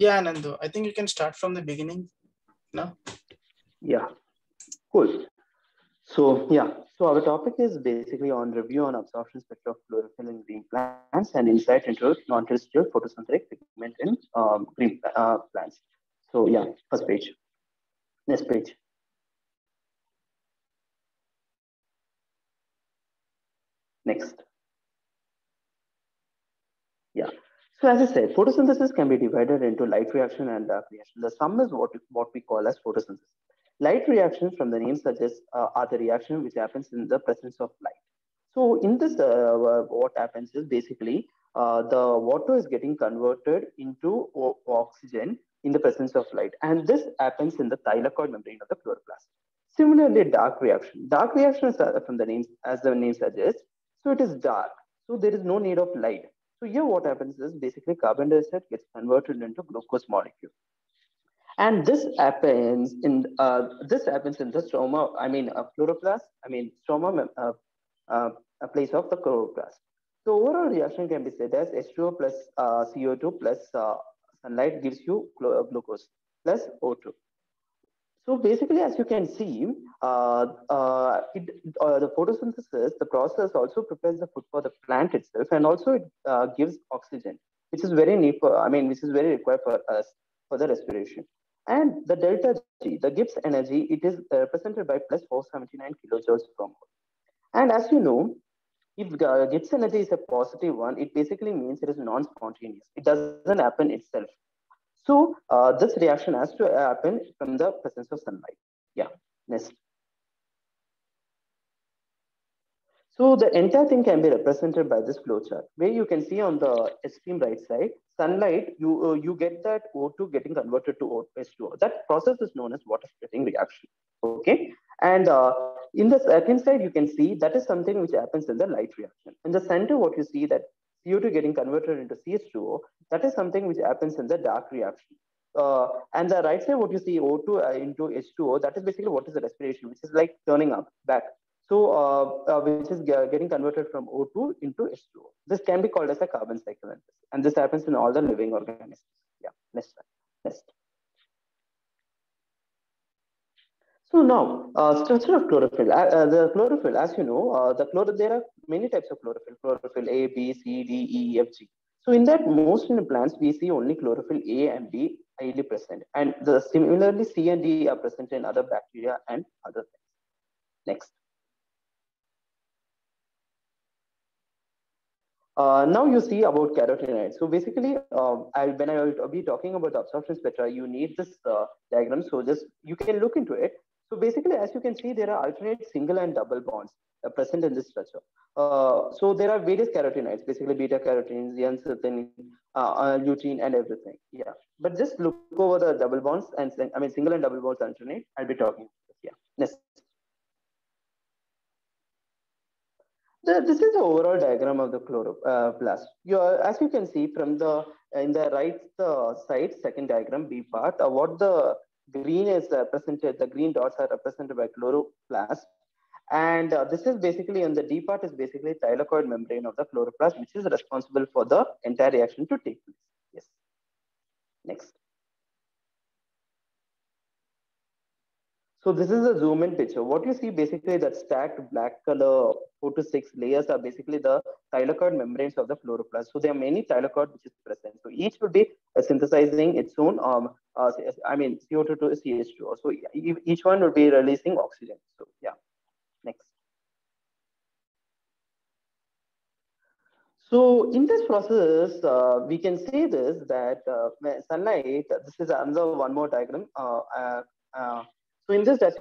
Yeah, Nandu, I think you can start from the beginning now. Yeah, cool. So yeah, so our topic is basically on review on absorption spectra of chlorophyll in green plants and insight into non-terrestrial photosynthetic pigment in um, green uh, plants. So yeah, first page. Next page. Next. Yeah. So as I said, photosynthesis can be divided into light reaction and dark reaction. The sum is what, what we call as photosynthesis. Light reactions from the name suggests uh, are the reaction which happens in the presence of light. So in this, uh, what happens is basically uh, the water is getting converted into oxygen in the presence of light. And this happens in the thylakoid membrane of the chloroplast. Similarly, dark reaction. Dark reaction is uh, from the name, as the name suggests, so it is dark. So there is no need of light. So here what happens is basically carbon dioxide gets converted into glucose molecule. And this happens in uh, this happens in the stroma, I mean uh, chloroplast, I mean stroma, uh, uh, a place of the chloroplast. So overall reaction can be said as H2O plus uh, CO2 plus uh, sunlight gives you glucose plus O2. So basically, as you can see, uh, uh, it, uh, the photosynthesis, the process also prepares the food for the plant itself, and also it uh, gives oxygen, which is very need for, I mean, which is very required for us for the respiration. And the delta G, the Gibbs energy, it is represented by plus 479 kilojoules per mole. And as you know, if Gibbs energy is a positive one, it basically means it is non-spontaneous. It doesn't happen itself. So uh, this reaction has to happen from the presence of sunlight. Yeah, next. So the entire thing can be represented by this flowchart, where you can see on the extreme right side, sunlight, you, uh, you get that O2 getting converted to H2O. That process is known as water splitting reaction. Okay. And uh, in the second side, you can see that is something which happens in the light reaction. In the center, what you see that CO2 getting converted into CH2O, that is something which happens in the dark reaction. Uh, and the right side, what you see O2 uh, into H2O, that is basically what is the respiration, which is like turning up back. So, uh, uh which is getting converted from O2 into H2O. This can be called as a carbon cycle. And this happens in all the living organisms. Yeah, next slide. Next. So now, uh, structure of chlorophyll. Uh, uh, the chlorophyll, as you know, uh, the chloro there are many types of chlorophyll. Chlorophyll A, B, C, D, E, F, G. So in that, most in the plants, we see only chlorophyll A and B highly present. And the similarly, C and D are present in other bacteria and other things. Next. Uh, now you see about carotenoids. So basically, um, I, when I will be talking about the absorption spectra, you need this uh, diagram. So just you can look into it. So basically, as you can see, there are alternate single and double bonds uh, present in this structure. Uh, so there are various carotenoids, basically beta carotenes, N-certain, uh, uh, lutein, and everything. Yeah, but just look over the double bonds and I mean single and double bonds alternate. I'll be talking. Yeah, next. The, this is the overall diagram of the chloroplast. Uh, you as you can see from the in the right uh, side, second diagram B part, uh, what the green is represented, the green dots are represented by chloroplast. And uh, this is basically, and the D part is basically thylakoid membrane of the chloroplast, which is responsible for the entire reaction to take place. Yes. Next. So this is a zoom in picture. What you see basically that stacked black color four to six layers are basically the thylakoid membranes of the chloroplast. So there are many thylakoid which is present. So each would be uh, synthesizing its own, um, uh, I mean, CO2 to CH2. So each one would be releasing oxygen. So yeah, next. So in this process, uh, we can say this that uh, sunlight, this is another one more diagram. So in this, as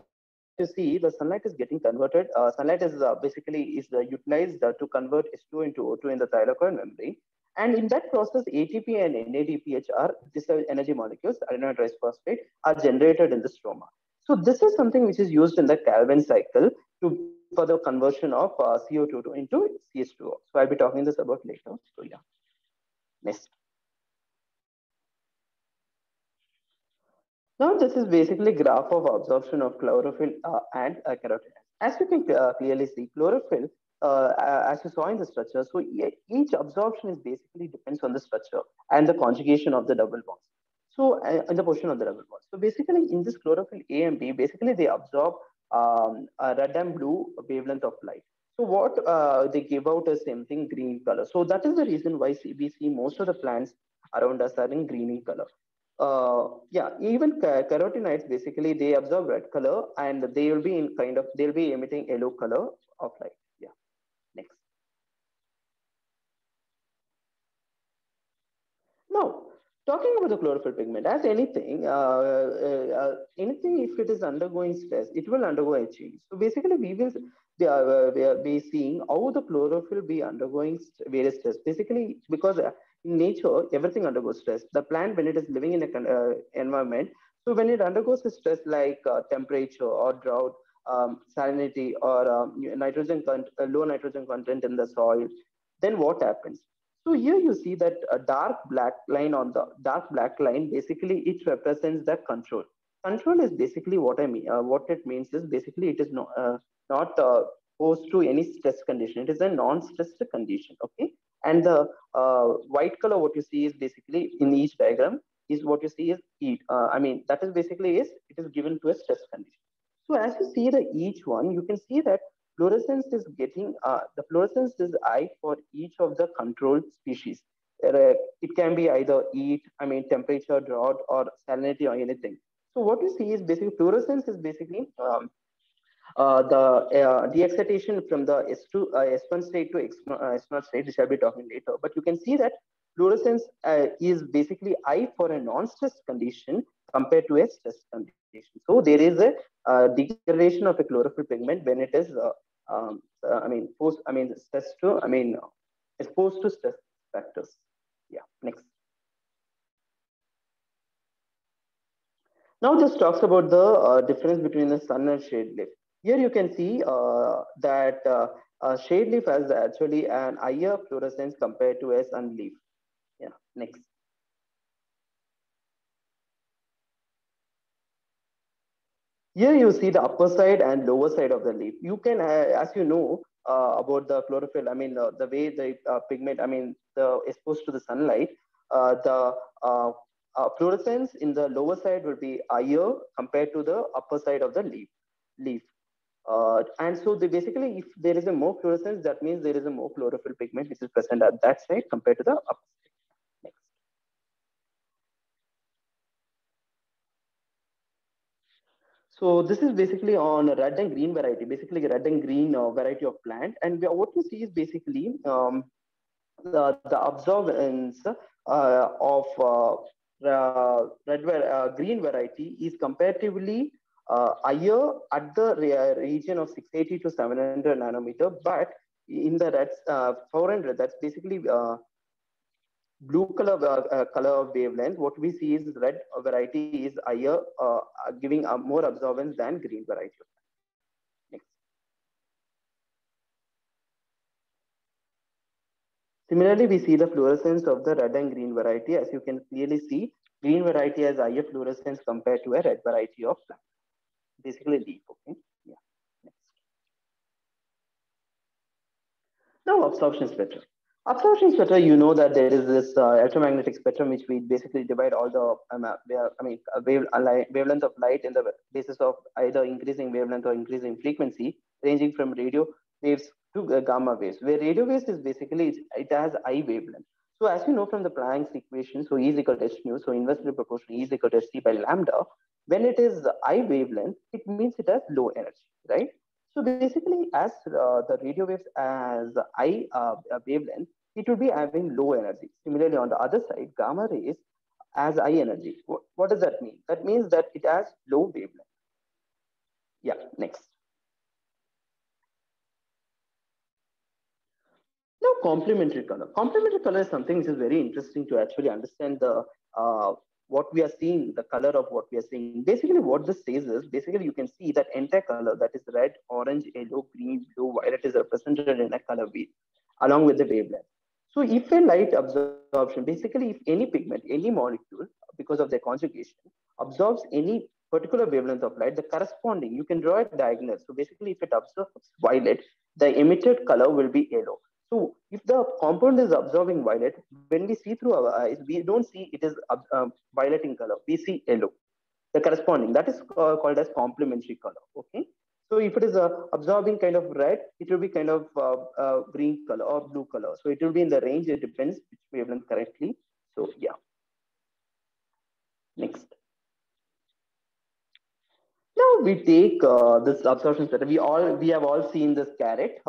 you see, the sunlight is getting converted. Uh, sunlight is uh, basically is uh, utilized uh, to convert H2 into O2 in the thylakoid membrane. And in that process, ATP and NADPH are these energy molecules, adenine triphosphate, are generated in the stroma. So this is something which is used in the Calvin cycle to for the conversion of uh, CO2 into CH2O. So I'll be talking this about later. So yeah, next. Now, this is basically graph of absorption of chlorophyll uh, and uh. As you can uh, clearly see, chlorophyll, uh, as you saw in the structure, so each absorption is basically depends on the structure and the conjugation of the double bonds. So uh, in the portion of the double ball. So basically in this chlorophyll A and B, basically they absorb um, a red and blue wavelength of light. So what uh, they give out is same thing, green color. So that is the reason why we see most of the plants around us are in green color. Uh, yeah, even carotenoids basically they absorb red color and they will be in kind of they'll be emitting yellow color of light. Yeah, next. Now, talking about the chlorophyll pigment, as anything, uh, uh, uh, anything if it is undergoing stress, it will undergo a change. So basically, we will be, uh, be seeing how the chlorophyll be undergoing various stress. Basically, because in nature, everything undergoes stress. The plant, when it is living in an uh, environment, so when it undergoes a stress like uh, temperature or drought, um, salinity or um, nitrogen uh, low nitrogen content in the soil, then what happens? So here you see that a dark black line on the dark black line, basically it represents the control. Control is basically what I mean. Uh, what it means is basically it is no, uh, not uh, posed to any stress condition. It is a non-stressed condition. Okay. And the uh, white color, what you see is basically in each diagram is what you see is heat. Uh, I mean, that is basically is it is given to a stress condition. So as you see the each one, you can see that fluorescence is getting, uh, the fluorescence is I for each of the controlled species. Uh, it can be either heat, I mean, temperature, drought, or salinity, or anything. So what you see is basically fluorescence is basically um, uh, the uh, de-excitation from the S2, uh, S1 state to S0 state, which I'll be talking later. But you can see that fluorescence is basically I for a non-stress condition compared to a stress condition. So there is a uh, degradation of a chlorophyll pigment when it is, uh, um, uh, I mean, post, I mean, stress to, I mean, exposed to stress factors. Yeah, next. Now this talks about the difference between the sun and shade leaf. Here you can see uh, that uh, shade leaf has actually an higher fluorescence compared to a sun leaf. Yeah, next. Here you see the upper side and lower side of the leaf. You can, uh, as you know uh, about the chlorophyll, I mean, uh, the way the uh, pigment, I mean, the exposed to the sunlight, the fluorescence in the lower side will be higher compared to the upper side of the leaf. leaf. Uh, and so they basically, if there is a more fluorescence, that means there is a more chlorophyll pigment which is present at that side compared to the upper side. Next. So this is basically on a red and green variety, basically red and green uh, variety of plant. And what you see is basically um, the, the absorbance uh, of uh, red uh, green variety is comparatively uh, higher at the region of 680 to 700 nanometer, but in the red uh, 400, that's basically uh, blue color uh, uh, color of wavelength. What we see is red variety is higher, uh, giving more absorbance than green variety. Next. Similarly, we see the fluorescence of the red and green variety. As you can clearly see, green variety has higher fluorescence compared to a red variety of plant basically leaf. Okay. Yeah. Next. Now absorption spectrum. Absorption spectrum, you know that there is this uh, electromagnetic spectrum which we basically divide all the um, uh, I mean wave, uh, wavelength of light in the basis of either increasing wavelength or increasing frequency, ranging from radio waves to uh, gamma waves. Where radio waves is basically it has I wavelength. So as you know from the Planck's equation, so E is equal to h nu, so inversely proportional E is equal to h by lambda. When it is I wavelength, it means it has low energy, right? So basically, as uh, the radio waves as I uh, wavelength, it will be having low energy. Similarly, on the other side, gamma rays as I energy. What, what does that mean? That means that it has low wavelength. Yeah, next. Now, complementary color. Complementary color is something which is very interesting to actually understand the uh, what we are seeing, the color of what we are seeing. Basically, what this says is basically you can see that entire color that is red, orange, yellow, green, blue, violet is represented in a color wheel along with the wavelength. So if a light absorption, basically if any pigment, any molecule, because of their conjugation, absorbs any particular wavelength of light, the corresponding, you can draw a diagonal. So basically if it absorbs violet, the emitted color will be yellow. So if the compound is absorbing violet, when we see through our eyes, we don't see it is uh, violet in color. We see yellow. The corresponding that is uh, called as complementary color. Okay. So if it is a absorbing kind of red, it will be kind of uh, uh, green color or blue color. So it will be in the range. It depends which wavelength correctly. So yeah. Next. Now we take uh, this absorption pattern. We all we have all seen this carrot.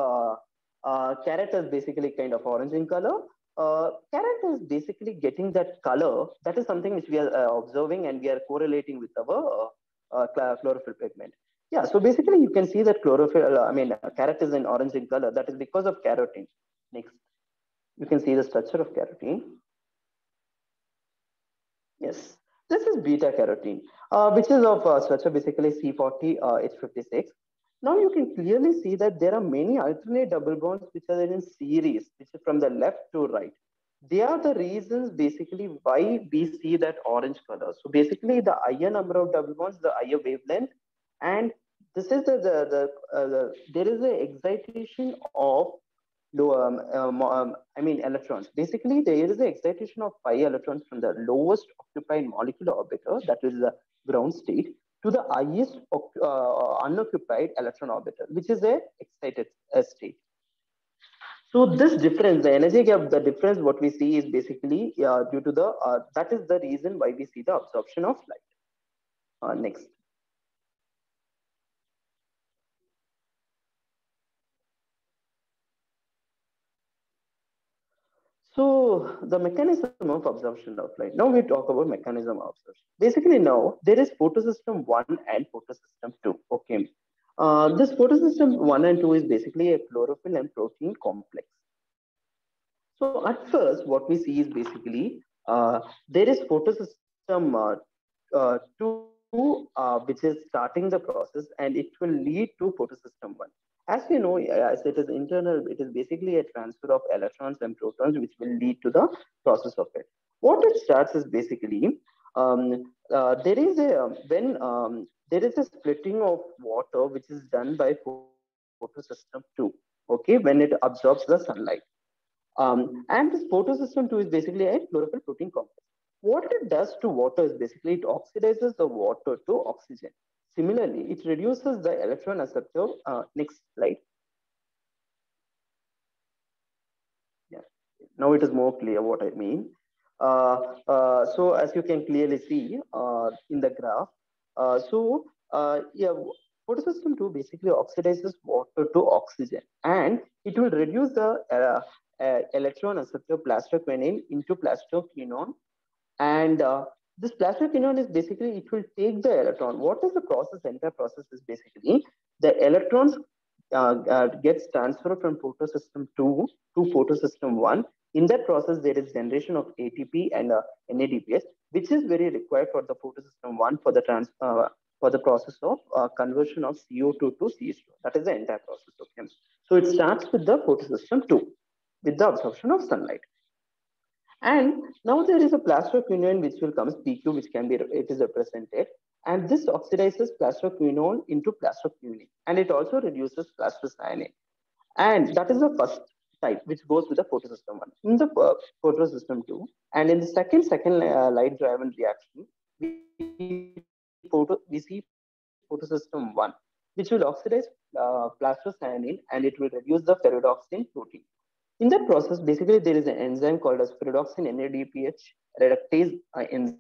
Uh, uh, carrot is basically kind of orange in color. Uh, carrot is basically getting that color. That is something which we are uh, observing and we are correlating with our uh, chlorophyll pigment. Yeah, so basically you can see that chlorophyll, I mean, carrot is in orange in color. That is because of carotene. Next, you can see the structure of carotene. Yes, this is beta carotene, uh, which is of uh, structure basically C40 uh, H56. Now you can clearly see that there are many alternate double bonds which are in series, which is from the left to right. They are the reasons basically why we see that orange color. So basically the higher number of double bonds, the higher wavelength, and this is the, the, the, uh, the there is an excitation of low, um, um, um, I mean electrons. Basically, there is an excitation of pi electrons from the lowest occupied molecular orbital, that is the ground state, to the highest uh, unoccupied electron orbital, which is a excited uh, state. So this difference, the energy gap, the difference, what we see is basically uh, due to the, uh, that is the reason why we see the absorption of light. Uh, next. So the mechanism of absorption of light. Now we talk about mechanism of absorption. Basically now there is photosystem one and photosystem two. Okay. Uh, this photosystem one and two is basically a chlorophyll and protein complex. So at first what we see is basically uh, there is photosystem uh, uh two uh, which is starting the process and it will lead to photosystem one. As you know, as it is internal, it is basically a transfer of electrons and protons, which will lead to the process of it. What it starts is basically, um, uh, there is a, when um, there is a splitting of water, which is done by photosystem 2, okay, when it absorbs the sunlight. Um, and this photosystem 2 is basically a chlorophyll protein complex. What it does to water is basically it oxidizes the water to oxygen. Similarly, it reduces the electron acceptor. Uh, next slide. Yeah, now it is more clear what I mean. Uh, uh, so as you can clearly see uh, in the graph, uh, so uh, yeah, photosystem 2 basically oxidizes water to oxygen and it will reduce the electron acceptor plastoquinone into plastoquinol and this plastoquinone is basically, it will take the electron. What is the process? Entire process is basically the electrons uh, uh, gets transferred from photosystem 2 to photosystem 1. In that process, there is generation of ATP and uh, NADPH, which is very required for the photosystem 1 for the trans uh, for the process of uh, conversion of CO2 to CH2. That is the entire process. of Okay. So it starts with the photosystem 2, with the absorption of sunlight. And now there is a plastoquinone which will come as PQ, which can be, it is represented. And this oxidizes plastoquinone into plastoquinone. And it also reduces plastocyanin. And that is the first type, which goes with the photosystem one. In the photosystem two, and in the second, second uh, light-driven reaction, we, photo, we see photosystem one, which will oxidize uh, and it will reduce the ferredoxin protein. In that process, basically there is an enzyme called as ferredoxin NADPH reductase uh, enzyme.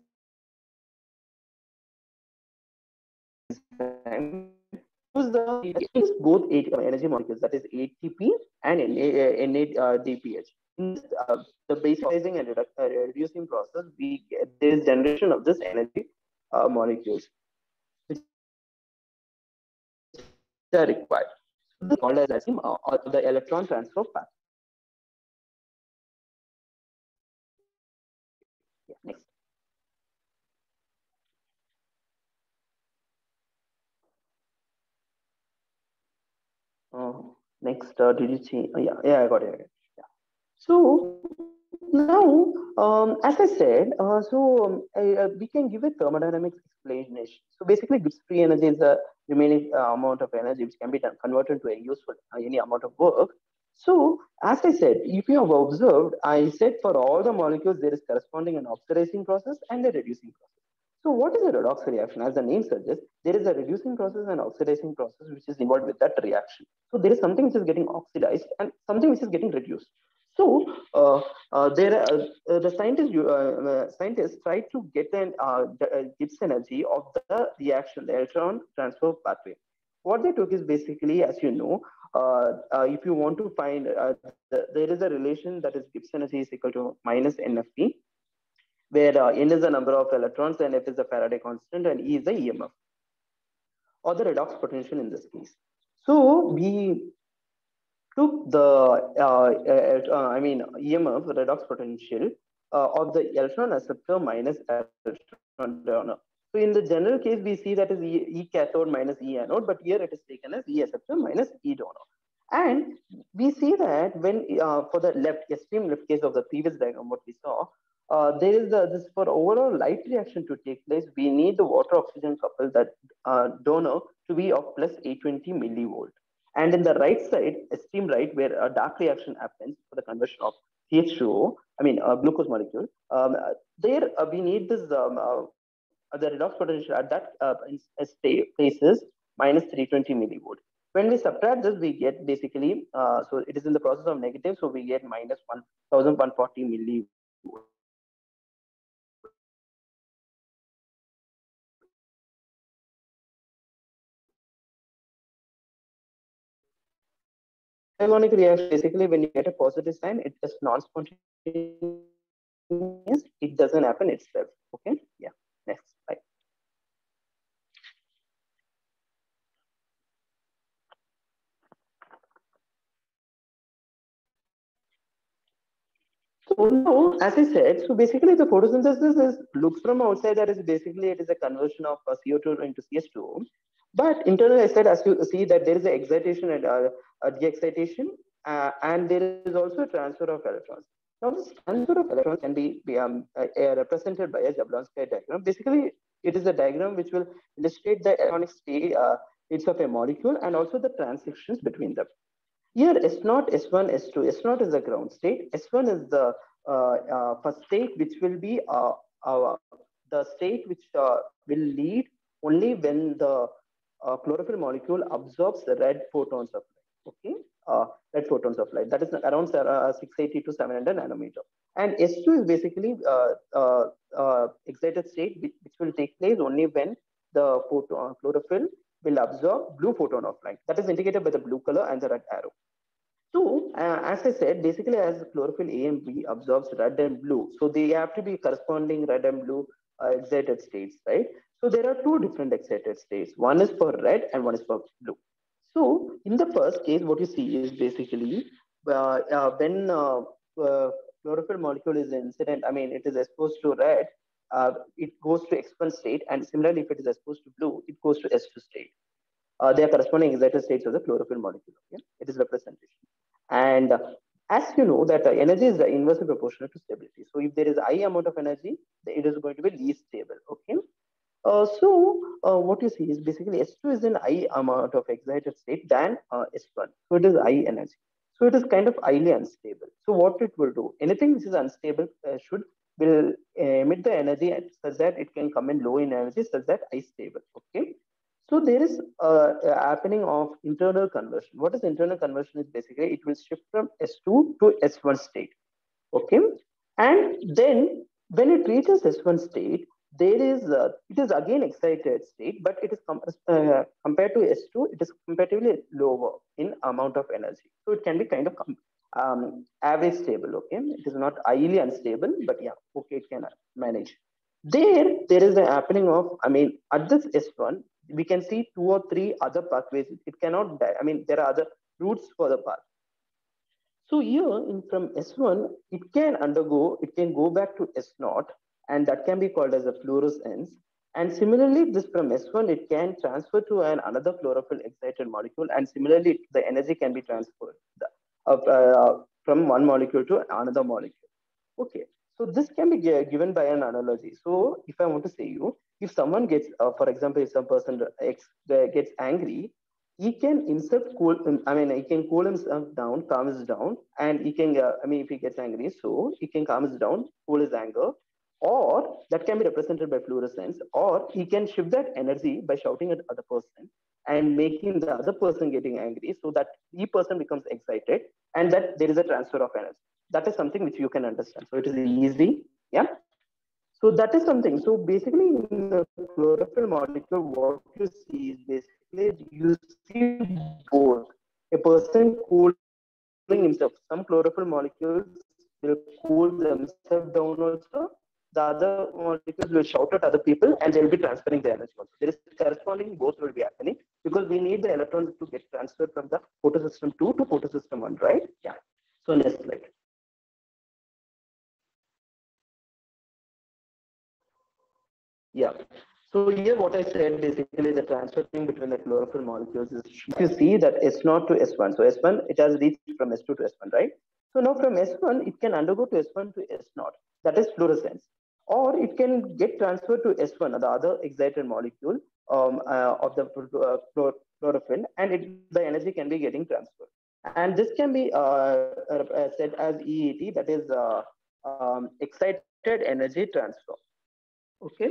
Use both energy molecules that is ATP and NADPH. In this, uh, the basicizing and redu uh, reducing process, we get this generation of this energy uh, molecules which are required. Called as uh, the electron transfer path. Next. Oh, next, uh, did you see? Oh, yeah, yeah, I got it. Yeah. So now, um, as I said, uh, so um, uh, we can give a thermodynamics explanation. So basically, Gibbs free energy is the remaining uh, amount of energy which can be done, converted to a useful uh, any amount of work. So As I said, if you have observed, I said for all the molecules, there is corresponding an oxidizing process and a reducing process. So what is a redox reaction? As the name suggests, there is a reducing process and oxidizing process which is involved with that reaction. So there is something which is getting oxidized and something which is getting reduced. So uh, uh, there, uh, the scientists, uh, uh, scientists try to get an uh, Gibbs energy of the reaction, the electron transfer pathway. What they took is basically, as you know, if you want to find, the, there is a relation that is Gibbs energy is equal to minus NFE, where N is the number of electrons and F is the Faraday constant and E is the EMF, or the redox potential in this case. So we took the, uh, uh, uh I mean, EMF, redox potential uh, of the electron acceptor minus electron donor. So in the general case, we see that is e, e cathode minus E anode, but here it is taken as E acceptor minus E donor. And we see that when uh, for the left, extreme left case of the previous diagram, what we saw, uh, there is this for overall light reaction to take place, we need the water oxygen couple that uh, donor to be of plus 820 millivolt. And in the right side, extreme right, where a dark reaction happens for the conversion of CH2O, I mean, a glucose molecule, um, there uh, we need this, um, uh, the redox potential at that uh, places minus 320 millivolt. When we subtract this, we get basically, uh, so it is in the process of negative, so we get minus 1140 millivolt. Ionic reaction, basically, when you get a positive sign, it just non-spontaneous. Means it doesn't happen itself. Okay. Yeah. Next slide. So now, as I said, so basically the photosynthesis is looks from outside that is basically it is a conversion of CO2 into CH2O. But internally, I said, as you see that there is an excitation and uh, a de-excitation, uh, and there is also a transfer of electrons. Now, this transfer of electrons can be, be um, uh, represented by a Jablonski diagram. Basically, it is a diagram which will illustrate the electronic state uh, states of a molecule and also the transitions between them. Here, S0, S1, S2. S0 is the ground state. S1 is the uh, uh, first state, which will be uh, the state which will lead only when the uh, chlorophyll molecule absorbs the red photons of light. Okay, uh, red photons of light. That is around uh, 680 to 700 nanometer. And S2 is basically uh, uh, uh, excited state, which, which, will take place only when the photon, chlorophyll will absorb blue photon of light. That is indicated by the blue color and the red arrow. So, as I said, basically as chlorophyll A and B absorbs red and blue, so they have to be corresponding red and blue excited states, right? So there are two different excited states. One is for red and one is for blue. So in the first case, what you see is basically uh, uh, when uh, uh chlorophyll molecule is incident, I mean, it is exposed to red, uh, it goes to S1 state. And similarly, if it is exposed to blue, it goes to S2 state. Uh, they are corresponding excited states of the chlorophyll molecule. Okay? It is representation. And as you know that energy is inversely proportional to stability. So if there is high amount of energy, it is going to be least stable. Okay. Uh, so uh, what you see is basically S2 is an high amount of excited state than uh, S1. So it is high energy. So it is kind of highly unstable. So what it will do, anything which is unstable uh, should will emit the energy such that it can come in low in energy such that I stable. Okay. So there is a, a happening of internal conversion. What is internal conversion is basically it will shift from S2 to S1 state. Okay. And then when it reaches S1 state, there is uh, it is again excited state, but it is com uh, compared to S2, it is comparatively lower in amount of energy. So it can be kind of um, average stable. Okay, it is not highly unstable, but yeah, okay, it can manage. There, there is a happening of, I mean, at this S1, we can see two or three other pathways. It cannot die. I mean, there are other routes for the path. So here in from S1, it can undergo, it can go back to S0 and that can be called as a fluorescence. And similarly, this from S1, it can transfer to an another chlorophyll excited molecule. And similarly, the energy can be transferred uh, uh, from one molecule to another molecule. Okay, so this can be given by an analogy. So if I want to say you, if someone gets, uh, for example, if some person X gets angry, he can insert cool, um, I mean, he can cool himself down, calm his down, and he can, uh, I mean, if he gets angry, so he can calm his down, cool his anger, or that can be represented by fluorescence, or he can shift that energy by shouting at other person and making the other person getting angry so that the person becomes excited and that there is a transfer of energy. That is something which you can understand. So it is easy. Yeah. So that is something. So basically in the chlorophyll molecule, what you see is basically you see both a person cooling himself. Some chlorophyll molecules will cool themselves down also the other molecules will shout at other people and they'll be transferring the energy also. There is corresponding both will be happening because we need the electrons to get transferred from the photosystem 2 to photosystem 1, right? Yeah. So next slide. Yeah. So here what I said basically the transfer thing between the chlorophyll molecules is you see that S0 to S1. So S1 it has reached from S2 to S1, right? So now from S1 it can undergo to S1 to S0. That is fluorescence or it can get transferred to S1, the other excited molecule um, uh, of the uh, chlorophyll, and it, the energy can be getting transferred. And this can be uh, uh said as EET, that is uh, um, excited energy transfer. Okay,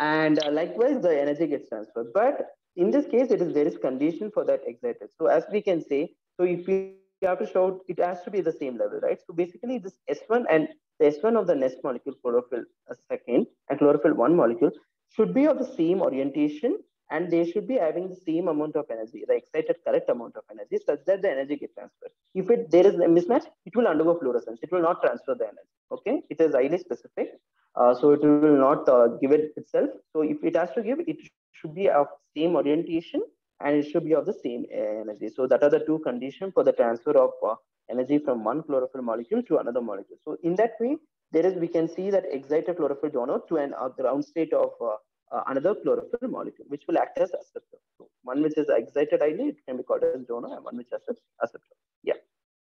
and uh, likewise the energy gets transferred. But in this case, it is there is condition for that excited. So as we can say, so if we have to show it has to be the same level, right? So basically, this S1 and the S1 of the next molecule, chlorophyll second, and chlorophyll 1 molecule should be of the same orientation and they should be having the same amount of energy, the excited correct amount of energy, such that the energy gets transferred. If it there is a mismatch, it will undergo fluorescence. It will not transfer the energy. Okay, it is highly specific, uh, so it will not uh, give it itself. So if it has to give, it should be of same orientation and it should be of the same uh, energy. So that are the two conditions for the transfer of uh, energy from one chlorophyll molecule to another molecule. So in that way, there is we can see that excited chlorophyll donor to an uh, ground state of uh, uh, another chlorophyll molecule, which will act as acceptor. So one which is excited highly, it can be called as donor, and one which accepts acceptor. Yeah.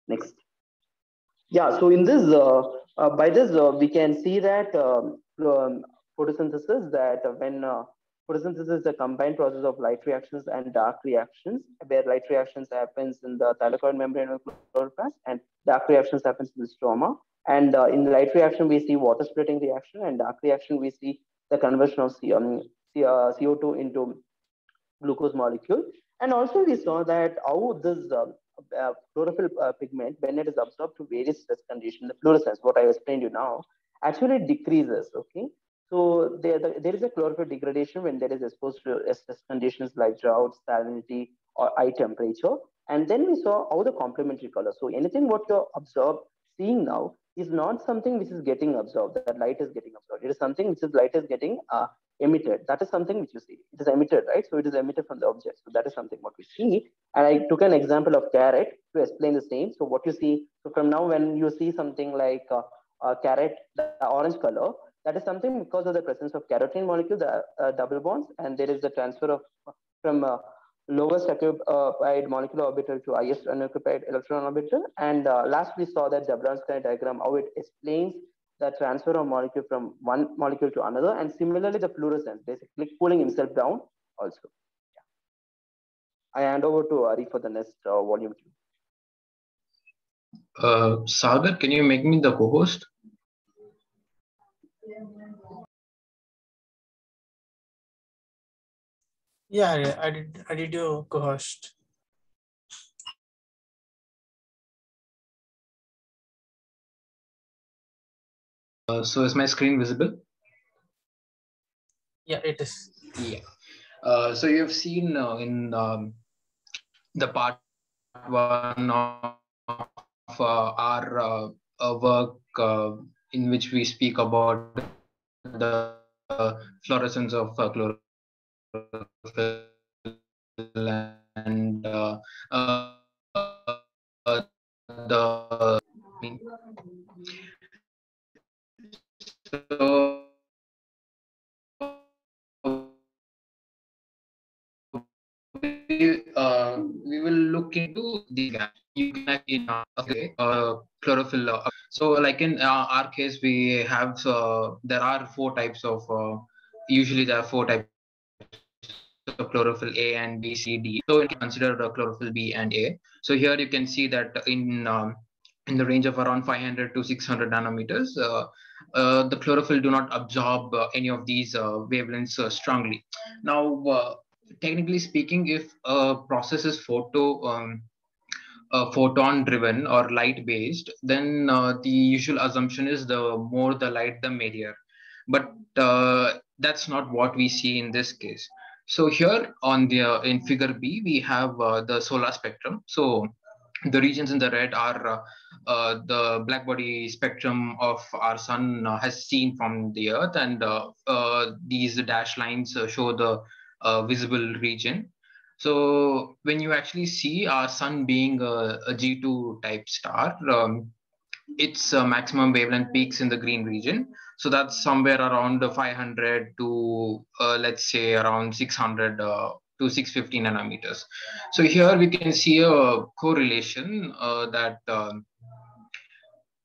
Next. Yeah. So in this, uh, uh, by this, uh, we can see that um, um photosynthesis that when Photosynthesis is a combined process of light reactions and dark reactions, where light reactions happens in the thylakoid membrane of chloroplast and dark reactions happens in the stroma. And uh, in light reaction, we see water splitting reaction, and dark reaction, we see the conversion of C, um, uh, CO2 into glucose molecule. And also we saw that how this uh, uh, chlorophyll uh, pigment, when it is absorbed to various stress conditions, the fluorescence, what I explained you now, actually decreases, okay? So there, there is a chlorophyll degradation when there is exposed to stress conditions like drought, salinity, or high temperature. And then we saw how the complementary color. So anything what you're observed, seeing now is not something which is getting absorbed, that light is getting absorbed. It is something which is light is getting uh, emitted. That is something which you see. It is emitted, right? So it is emitted from the object. So that is something what we see. And I took an example of carrot to explain the same. So what you see, so from now when you see something like uh, carrot, the orange color, that is something because of the presence of carotene molecule, the uh, double bonds, and there is the transfer of from uh, lowest occupied molecular orbital to highest unoccupied electron orbital. And uh, last we saw that Jablonski diagram, how it explains the transfer of molecule from one molecule to another. And similarly, the fluorescence, basically cooling himself down also. Yeah. I hand over to Hari for the next uh, volume two. Uh, Sagar, can you make me the co-host? Yeah, I did. I did your co-host. Uh, so is my screen visible? Yeah, it is. Yeah. Uh, so you have seen uh, in um, the part one of uh, our uh, work uh, in which we speak about the fluorescence of chlorophyll and uh, uh, the so we, we will look into the gap you can in okay uh, chlorophyll uh, so like in uh, our case we have there are four types of usually there are four types So chlorophyll A and B, C, D. So consider chlorophyll B and A. So here you can see that in um, in the range of around 500 to 600 nanometers, uh, uh, the chlorophyll do not absorb uh, any of these uh, wavelengths uh, strongly. Now, uh, technically speaking, if a process is photo um, photon driven or light based, then the usual assumption is the more the light, the merrier. But that's not what we see in this case. So here on the in figure B, we have the solar spectrum. So the regions in the red are uh, uh, the black body spectrum of our sun uh, has seen from the earth and uh, uh, these dashed lines uh, show the visible region so when you actually see our sun being a a g2 type star um, its maximum wavelength peaks in the green region so that's somewhere around 500 to let's say around 600 to 650 nanometers. So here we can see a correlation uh, that um,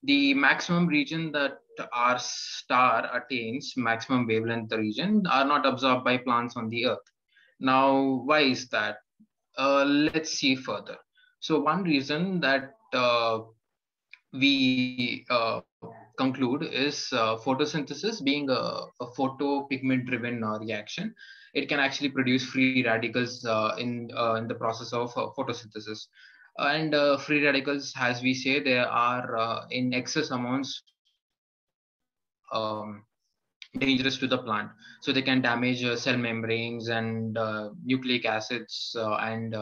the maximum region that our star attains, maximum wavelength region, are not absorbed by plants on the earth. Now, why is that? Uh, let's see further. So one reason that uh, we uh, conclude is uh, photosynthesis being a, a photopigment driven uh, reaction it can actually produce free radicals uh, in, uh, in the process of uh, photosynthesis. And free radicals, as we say, they are in excess amounts um, dangerous to the plant. So they can damage uh, cell membranes and uh, nucleic acids uh, and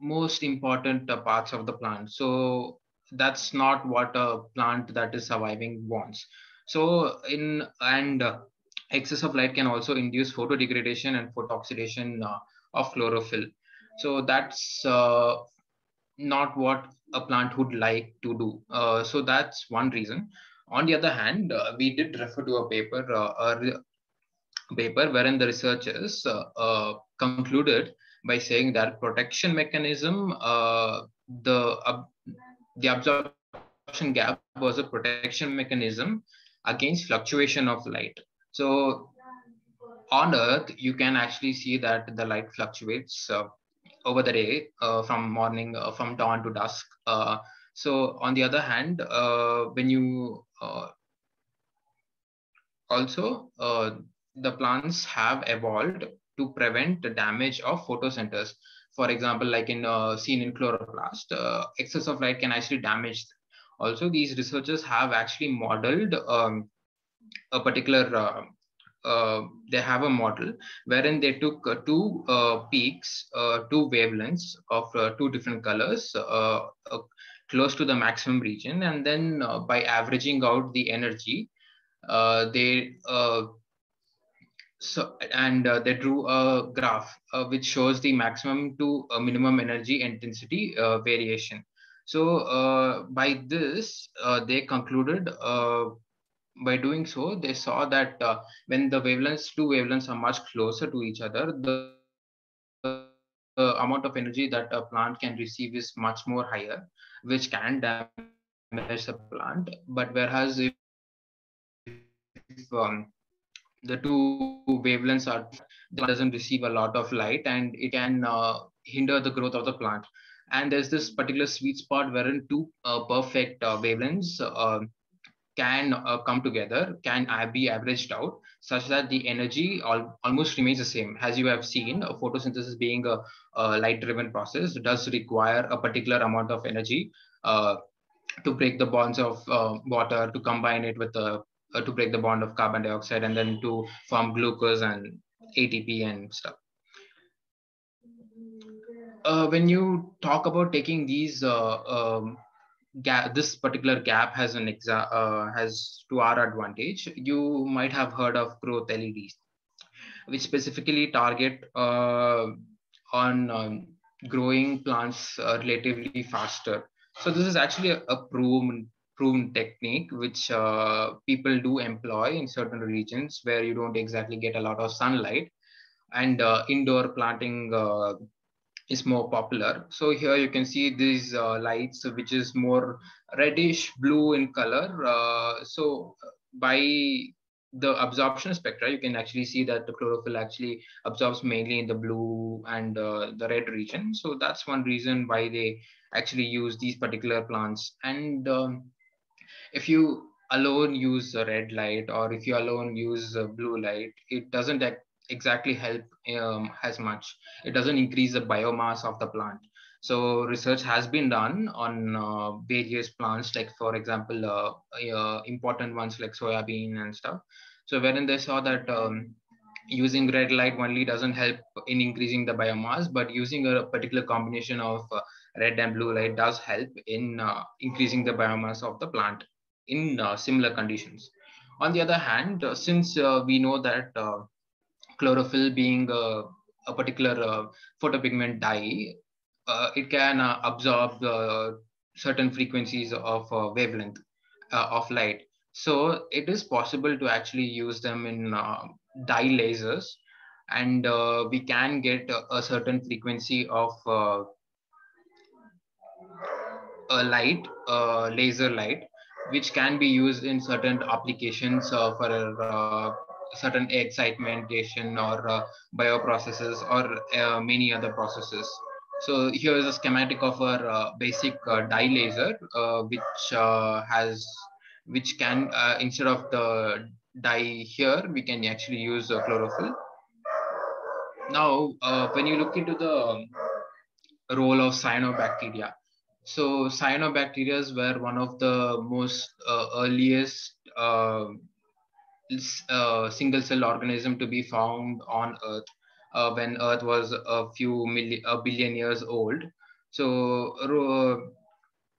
most important parts of the plant. So that's not what a plant that is surviving wants. So in and excess of light can also induce photodegradation and photooxidation uh, of chlorophyll. So that's uh, not what a plant would like to do. Uh, so that's one reason. On the other hand, uh, we did refer to a paper, uh, a paper wherein the researchers uh, concluded by saying that protection mechanism, the the absorption gap was a protection mechanism against fluctuation of light. So on Earth, you can actually see that the light fluctuates uh, over the day uh, from morning, uh, from dawn to dusk. Uh, so on the other hand, uh, when you uh, also the plants have evolved to prevent the damage of photocenters. For example, like in seen in chloroplast, excess of light can actually damage. Them. Also, these researchers have actually modeled um, a particular uh, uh, they have a model wherein they took uh, two uh, peaks, uh, two wavelengths of uh, two different colors close to the maximum region, and then by averaging out the energy, they so and uh, they drew a graph uh, which shows the maximum to uh, minimum energy intensity variation. So by this, they concluded by doing so, they saw that uh, when the wavelengths, two wavelengths are much closer to each other, the, the amount of energy that a plant can receive is much more higher, which can damage the plant. But whereas if, if um, the two wavelengths are doesn't receive a lot of light and it can uh, hinder the growth of the plant. And there's this particular sweet spot wherein two uh, perfect uh, wavelengths uh, can uh, come together, can be averaged out such that the energy al almost remains the same. As you have seen, photosynthesis being a, a light-driven process does require a particular amount of energy uh, to break the bonds of water, to combine it with the, uh, to break the bond of carbon dioxide, and then to form glucose and ATP and stuff. Uh, when you talk about taking these uh, um, this particular gap has an exa uh, has to our advantage. You might have heard of growth LEDs, which specifically target uh, on um, growing plants relatively faster. So this is actually a, a proven proven technique which uh, people do employ in certain regions where you don't exactly get a lot of sunlight and uh, indoor planting uh, is more popular. So here you can see these uh, lights, which is more reddish blue in color. Uh, so by the absorption spectra, you can actually see that the chlorophyll actually absorbs mainly in the blue and uh, the red region. So that's one reason why they actually use these particular plants. And um, if you alone use red light or if you alone use blue light, it doesn't exactly help um, as much. It doesn't increase the biomass of the plant. So research has been done on uh, various plants, like for example, uh, uh, important ones like soybean and stuff. So wherein they saw that um, using red light only doesn't help in increasing the biomass, but using a particular combination of uh, red and blue light does help in uh, increasing the biomass of the plant in uh, similar conditions. On the other hand, since we know that chlorophyll being a, a particular photopigment dye uh, it can uh, absorb uh, certain frequencies of wavelength of light. So it is possible to actually use them in dye lasers and uh, we can get a, a certain frequency of uh, a light, uh, laser light, which can be used in certain applications for certain excitation or bioprocesses or many other processes. So here is a schematic of our uh, basic uh, dye laser, uh, which uh, has, which can, uh, instead of the dye here, we can actually use chlorophyll. Now, uh, when you look into the role of cyanobacteria, so cyanobacteria were one of the most earliest single cell organism to be found on Earth uh, when Earth was a few million, a billion years old. So uh,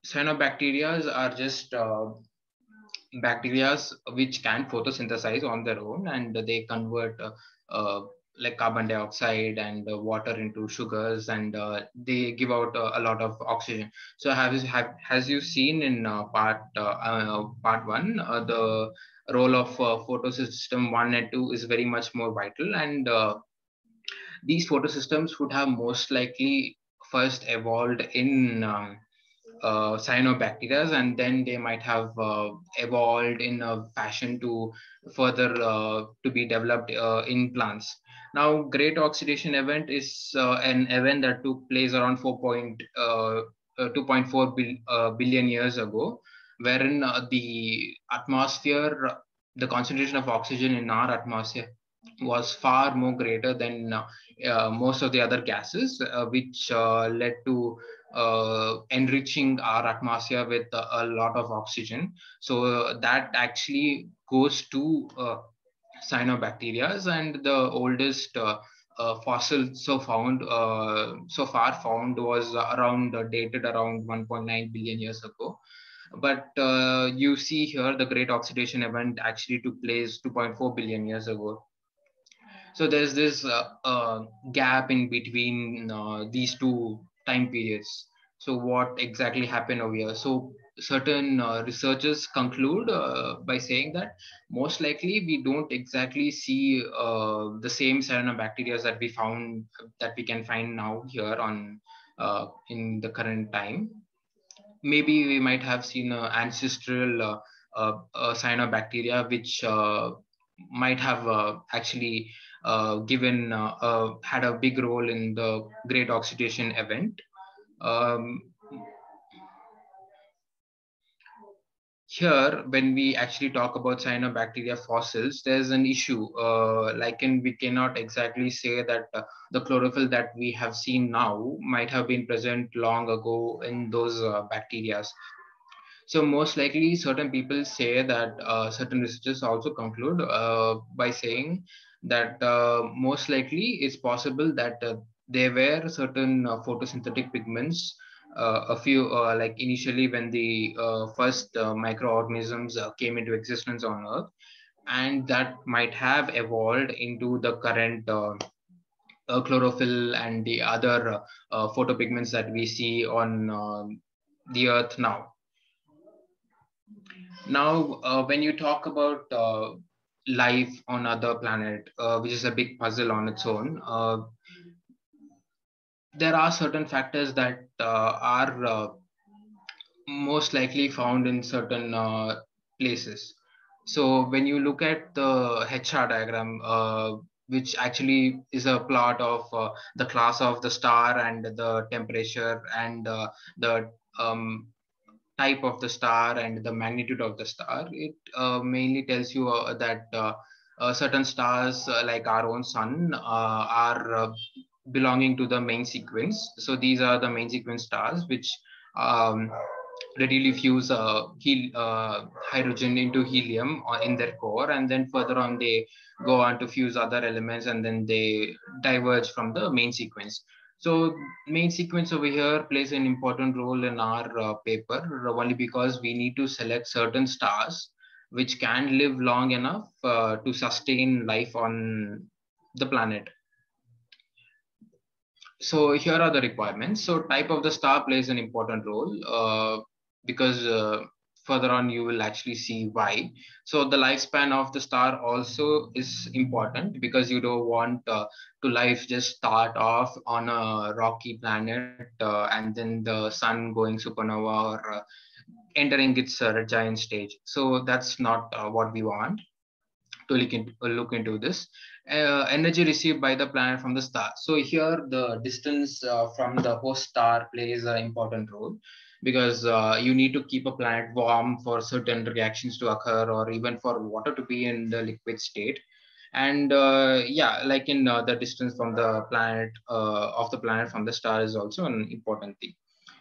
cyanobacteria are just uh, bacteria which can photosynthesize on their own and they convert uh, uh, like carbon dioxide and uh, water into sugars and uh, they give out uh, a lot of oxygen so have have has you seen in uh, part part one the role of photosystem one and two is very much more vital and these photosystems would have most likely first evolved in um, uh, cyanobacteria and then they might have uh, evolved in a fashion to further uh, to be developed uh, in plants. Now, great oxidation event is uh, an event that took place around 4.2.4 uh, bil, billion years ago, wherein the atmosphere, the concentration of oxygen in our atmosphere was far more greater than uh, uh, most of the other gases, uh, which uh, led to uh, enriching our atmosphere with a lot of oxygen. So that actually goes to cyanobacteria and the oldest fossil so found so far found was around dated around 1.9 billion years ago. But uh, you see here the great oxidation event actually took place 2.4 billion years ago. So there's this uh, uh, gap in between uh, these two time periods. So what exactly happened over here? So certain uh, researchers conclude uh, by saying that most likely we don't exactly see uh, the same cyanobacteria that we found that we can find now here on in the current time maybe we might have seen an ancestral cyanobacteria which might have actually uh, given uh, uh, had a big role in the great oxidation event. Um, here, when we actually talk about cyanobacteria fossils, there's an issue. Uh, like, in, we cannot exactly say that uh, the chlorophyll that we have seen now might have been present long ago in those uh, bacteria. So most likely, certain people say that certain researchers also conclude by saying that uh, most likely it's possible that uh, there were certain uh, photosynthetic pigments uh, Uh, a few uh, like initially when the uh, first uh, microorganisms uh, came into existence on earth and that might have evolved into the current chlorophyll and the other photopigments that we see on um, the earth now now when you talk about life on other planet, uh, which is a big puzzle on its own. There are certain factors that uh, are uh, most likely found in certain uh, places. So when you look at the HR diagram, uh, which actually is a plot of uh, the class of the star and the temperature and uh, the um, type of the star and the magnitude of the star, it mainly tells you that certain stars like our own sun are belonging to the main sequence. So these are the main sequence stars, which um, readily fuse uh, hel- uh, hydrogen into helium in their core. And then further on they go on to fuse other elements and then they diverge from the main sequence. So main sequence over here plays an important role in our uh, paper only because we need to select certain stars which can live long enough uh, to sustain life on the planet so here are the requirements so type of the star plays an important role uh, because uh, further on you will actually see why. So the lifespan of the star also is important because you don't want uh, to life just start off on a rocky planet uh, and then the sun going supernova or uh, entering its uh, giant stage. So that's not what we want to look into, look into this. Energy received by the planet from the star. So here the distance from the host star plays an important role because uh, you need to keep a planet warm for certain reactions to occur or even for water to be in the liquid state and uh, yeah like in uh, the distance from the planet uh, of the planet from the star is also an important thing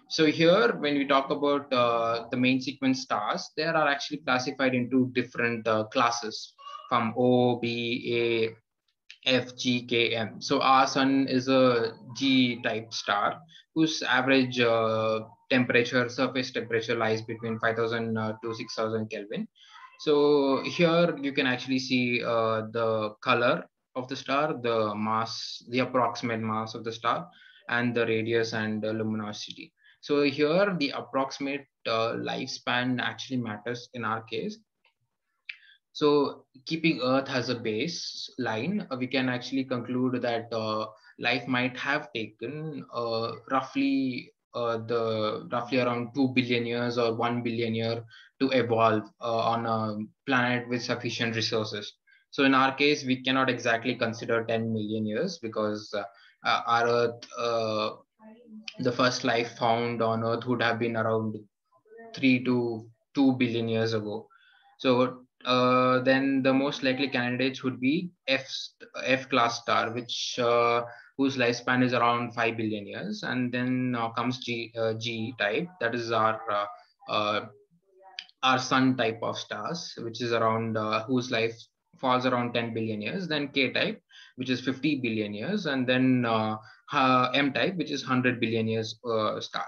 so here when we talk about uh, the main sequence stars they are actually classified into different uh, classes from o b a F, G, K, M. So our sun is a G type star whose average uh, temperature, surface temperature lies between 5000 uh, to 6000 Kelvin. So here you can actually see uh, the color of the star, the mass, the approximate mass of the star, and the radius and luminosity. So here the approximate uh, lifespan actually matters in our case. So keeping Earth as a base line, uh, we can actually conclude that uh, life might have taken uh, roughly uh, the roughly around 2 billion years or 1 billion year to evolve uh, on a planet with sufficient resources. So in our case we cannot exactly consider 10 million years because uh, our earth the first life found on earth would have been around 3 to 2 billion years ago. So uh, then the most likely candidates would be F F class star, which uh, whose lifespan is around 5 billion years. And then uh, comes G, uh, G type, that is our uh, our sun type of stars, which is around whose life falls around 10 billion years. Then K type, which is 50 billion years, and then M type, which is 100 billion years star.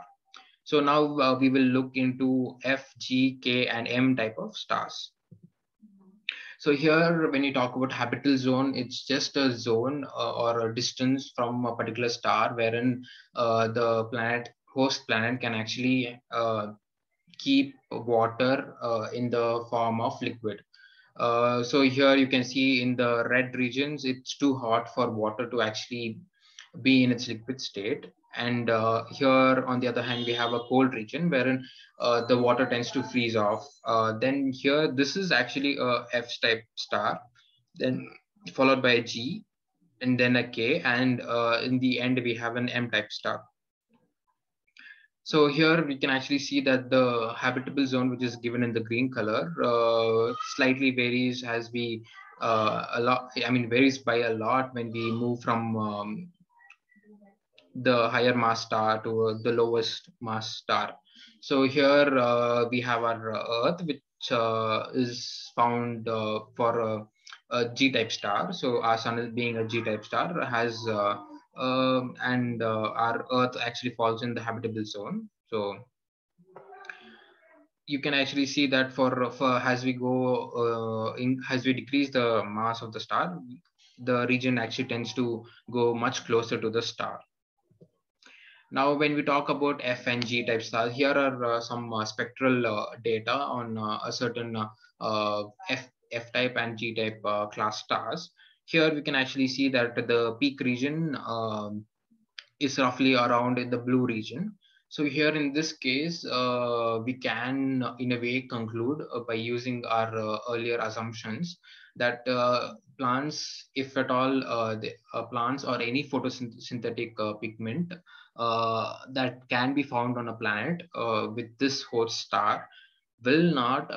So now we will look into F, G, K, and M type of stars. So here, when you talk about habitable zone, it's just a zone uh, or a distance from a particular star wherein uh, the planet, host planet can actually uh, keep water uh, in the form of liquid. Uh, so here you can see in the red regions, it's too hot for water to actually be in its liquid state. And uh, here, on the other hand, we have a cold region wherein uh, the water tends to freeze off. Uh, then here, this is actually a F type star, then followed by a G, and then a K, and uh, in the end, we have an M type star. So here we can actually see that the habitable zone, which is given in the green color, uh, slightly varies as we uh, a lot. I mean, varies by a lot when we move from um, the higher mass star to the lowest mass star. So here uh, we have our Earth, which uh, is found uh, for a, G-type star. So our Sun is being a G-type star has, uh, um, and uh, our Earth actually falls in the habitable zone. So you can actually see that for, for as we go uh, in as we decrease the mass of the star the region actually tends to go much closer to the star now, when we talk about F and G type stars, here are uh, some uh, spectral uh, data on uh, a certain uh, uh, F, F type and G type class stars. Here we can actually see that the peak region um, is roughly around in the blue region. So here in this case, uh, we can in a way conclude uh, by using our uh, earlier assumptions that uh, plants, if at all uh, the uh, plants or any photosynthetic pigment that can be found on a planet with this host star will not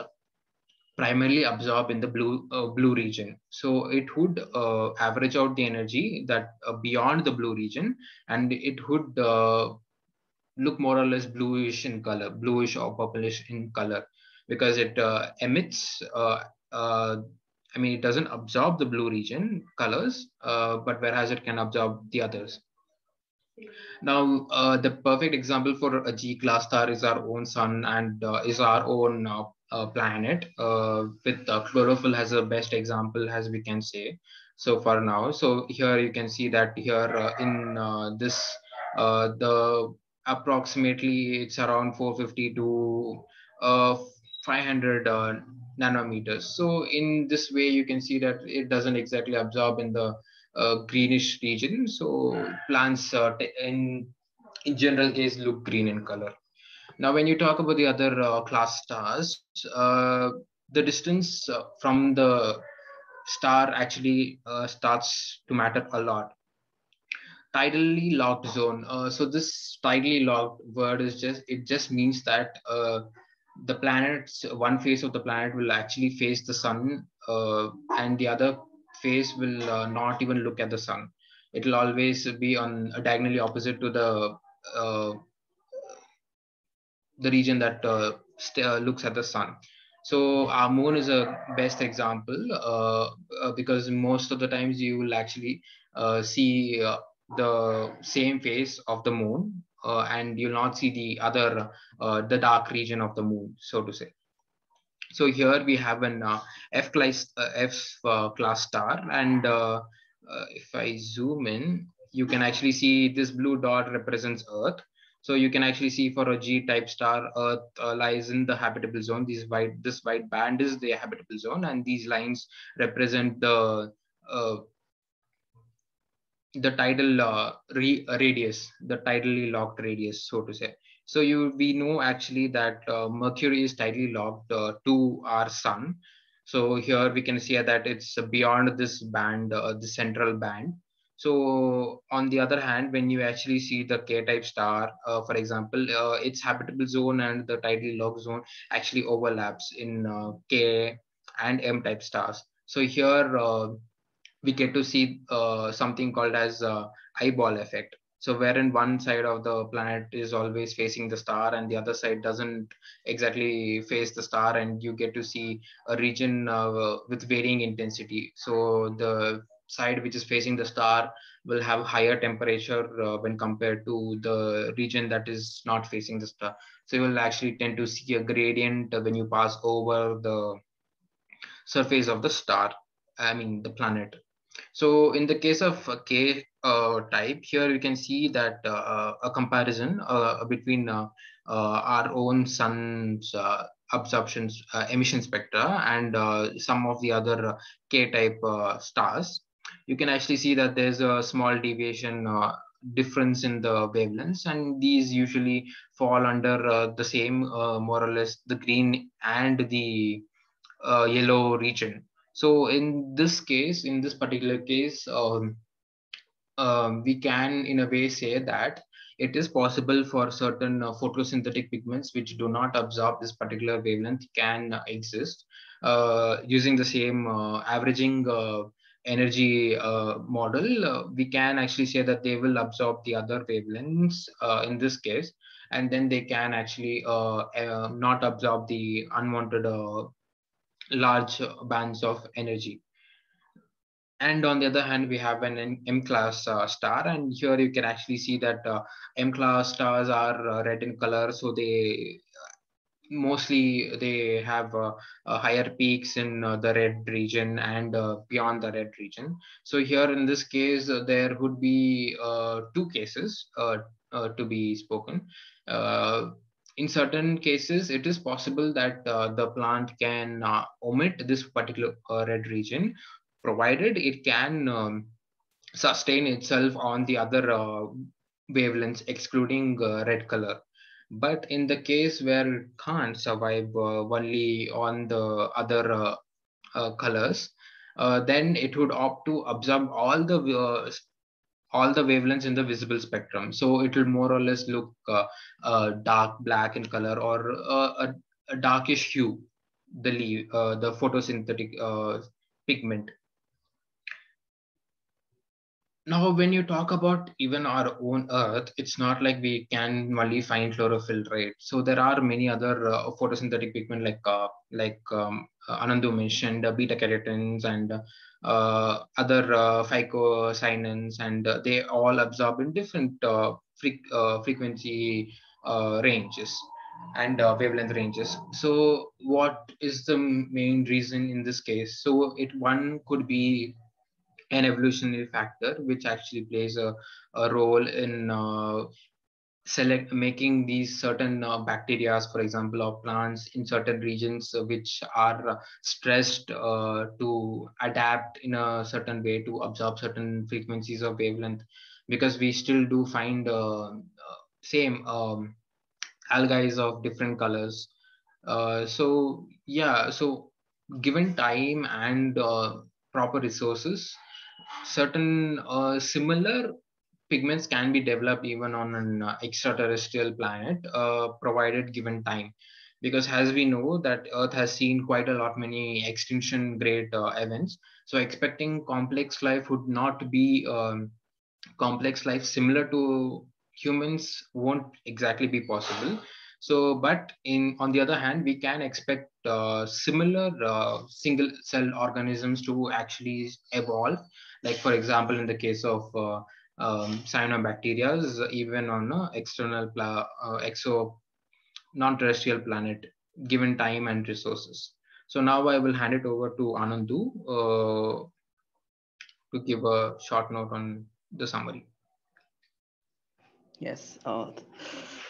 primarily absorb in the blue uh, blue region so it would uh, average out the energy that uh, beyond the blue region and it would look more or less bluish in color, bluish or purplish in color, because it uh, emits. Uh, uh, I mean, it doesn't absorb the blue region colors, uh, but whereas it can absorb the others. Now, uh, the perfect example for a G class star is our own sun and uh, is our own planet. with chlorophyll has a best example, as we can say so far now. So here you can see that here in this the approximately it's around 450 to uh, 500 uh, nanometers. So in this way, you can see that it doesn't exactly absorb in the uh, greenish region. So plants uh, in in general case look green in color. Now, when you talk about the other uh, class stars, uh, the distance from the star actually starts to matter a lot tidally locked zone. Uh, so this tidally locked word is just it just means that uh, the planet's one face of the planet will actually face the sun, uh, and the other face will uh, not even look at the sun. It will always be on diagonally opposite to the uh, the region that uh, looks at the sun. So our moon is a best example because most of the times you will actually see the same face of the moon uh, and you'll not see the other uh, the dark region of the moon so to say so here we have an uh, f class uh, f uh, class star. And uh, if i zoom in you can actually see this blue dot represents earth. So you can actually see for a g type star earth lies in the habitable zone. This white this white band is the habitable zone. And these lines represent the the tidal uh, radius, the tidally locked radius, so to say. So you we know actually that uh, Mercury is tidally locked uh, to our sun. So here we can see that it's beyond this band, uh, the central band. So on the other hand, when you actually see the K-type star, uh, for example, uh, its habitable zone and the tidally locked zone actually overlaps in K and M-type stars. So here we get to see uh, something called as uh, eyeball effect so wherein one side of the planet is always facing the star and the other side doesn't exactly face the star and you get to see a region uh, with varying intensity. So the side which is facing the star will have higher temperature uh, when compared to the region that is not facing the star. So you will actually tend to see a gradient when you pass over the surface of the star i mean the planet so in the case of K uh, type, here you can see that uh, a comparison uh, between uh, uh, our own sun's uh, absorptions, emission spectra, and some of the other K type stars. You can actually see that there's a small deviation difference in the wavelengths and these usually fall under the same more or less the green and the yellow region so in this case, in this particular case, um, um, we can in a way say that it is possible for certain uh, photosynthetic pigments which do not absorb this particular wavelength can uh, exist uh, using the same uh, averaging uh, energy uh, model. We can actually say that they will absorb the other wavelengths in this case and then they can actually not absorb the unwanted large bands of energy. And on the other hand, we have an M-class uh, star, and here you can actually see that uh, M-class stars are uh, red in color, so they mostly they have uh, uh, higher peaks in uh, the red region and beyond the red region. So here in this case, there would be two cases to be spoken in certain cases, it is possible that uh, the plant can uh, omit this particular uh, red region, provided it can um, sustain itself on the other uh, wavelengths, excluding uh, red color. But in the case where it can't survive only on the other colors, then it would opt to absorb all the all the wavelengths in the visible spectrum. So it will more or less look uh, uh, dark black in color or uh, a, a, darkish hue, the leaf, uh, the photosynthetic uh, pigment. Now, when you talk about even our own Earth, it's not like we can only find chlorophyll, right? So there are many other uh, photosynthetic pigment like like um, Anandhu mentioned, beta carotenes and uh, other uh, phycocyanins, and uh, they all absorb in different fre frequency ranges and uh, wavelength ranges. So what is the main reason in this case? So it one could be an evolutionary factor, which actually plays a, a role in uh, select making these certain uh, bacteria for example or plants in certain regions uh, which are uh, stressed uh, to adapt in a certain way to absorb certain frequencies of wavelength. Because we still do find uh, uh, same um, algae of different colors. So yeah so given time and proper resources certain similar pigments can be developed even on an uh, extraterrestrial planet uh, provided given time. Because as we know that earth has seen quite a lot many extinction grade uh, events so expecting complex life would not be um, complex life similar to humans won't exactly be possible. So but in on the other hand we can expect uh, similar uh, single cell organisms to actually evolve. Like for example in the case of uh, um, cyanobacteria even on an external uh, exo non-terrestrial planet given time and resources. So now I will hand it over to Anandhu uh, to give a short note on the summary. Yes. Uh,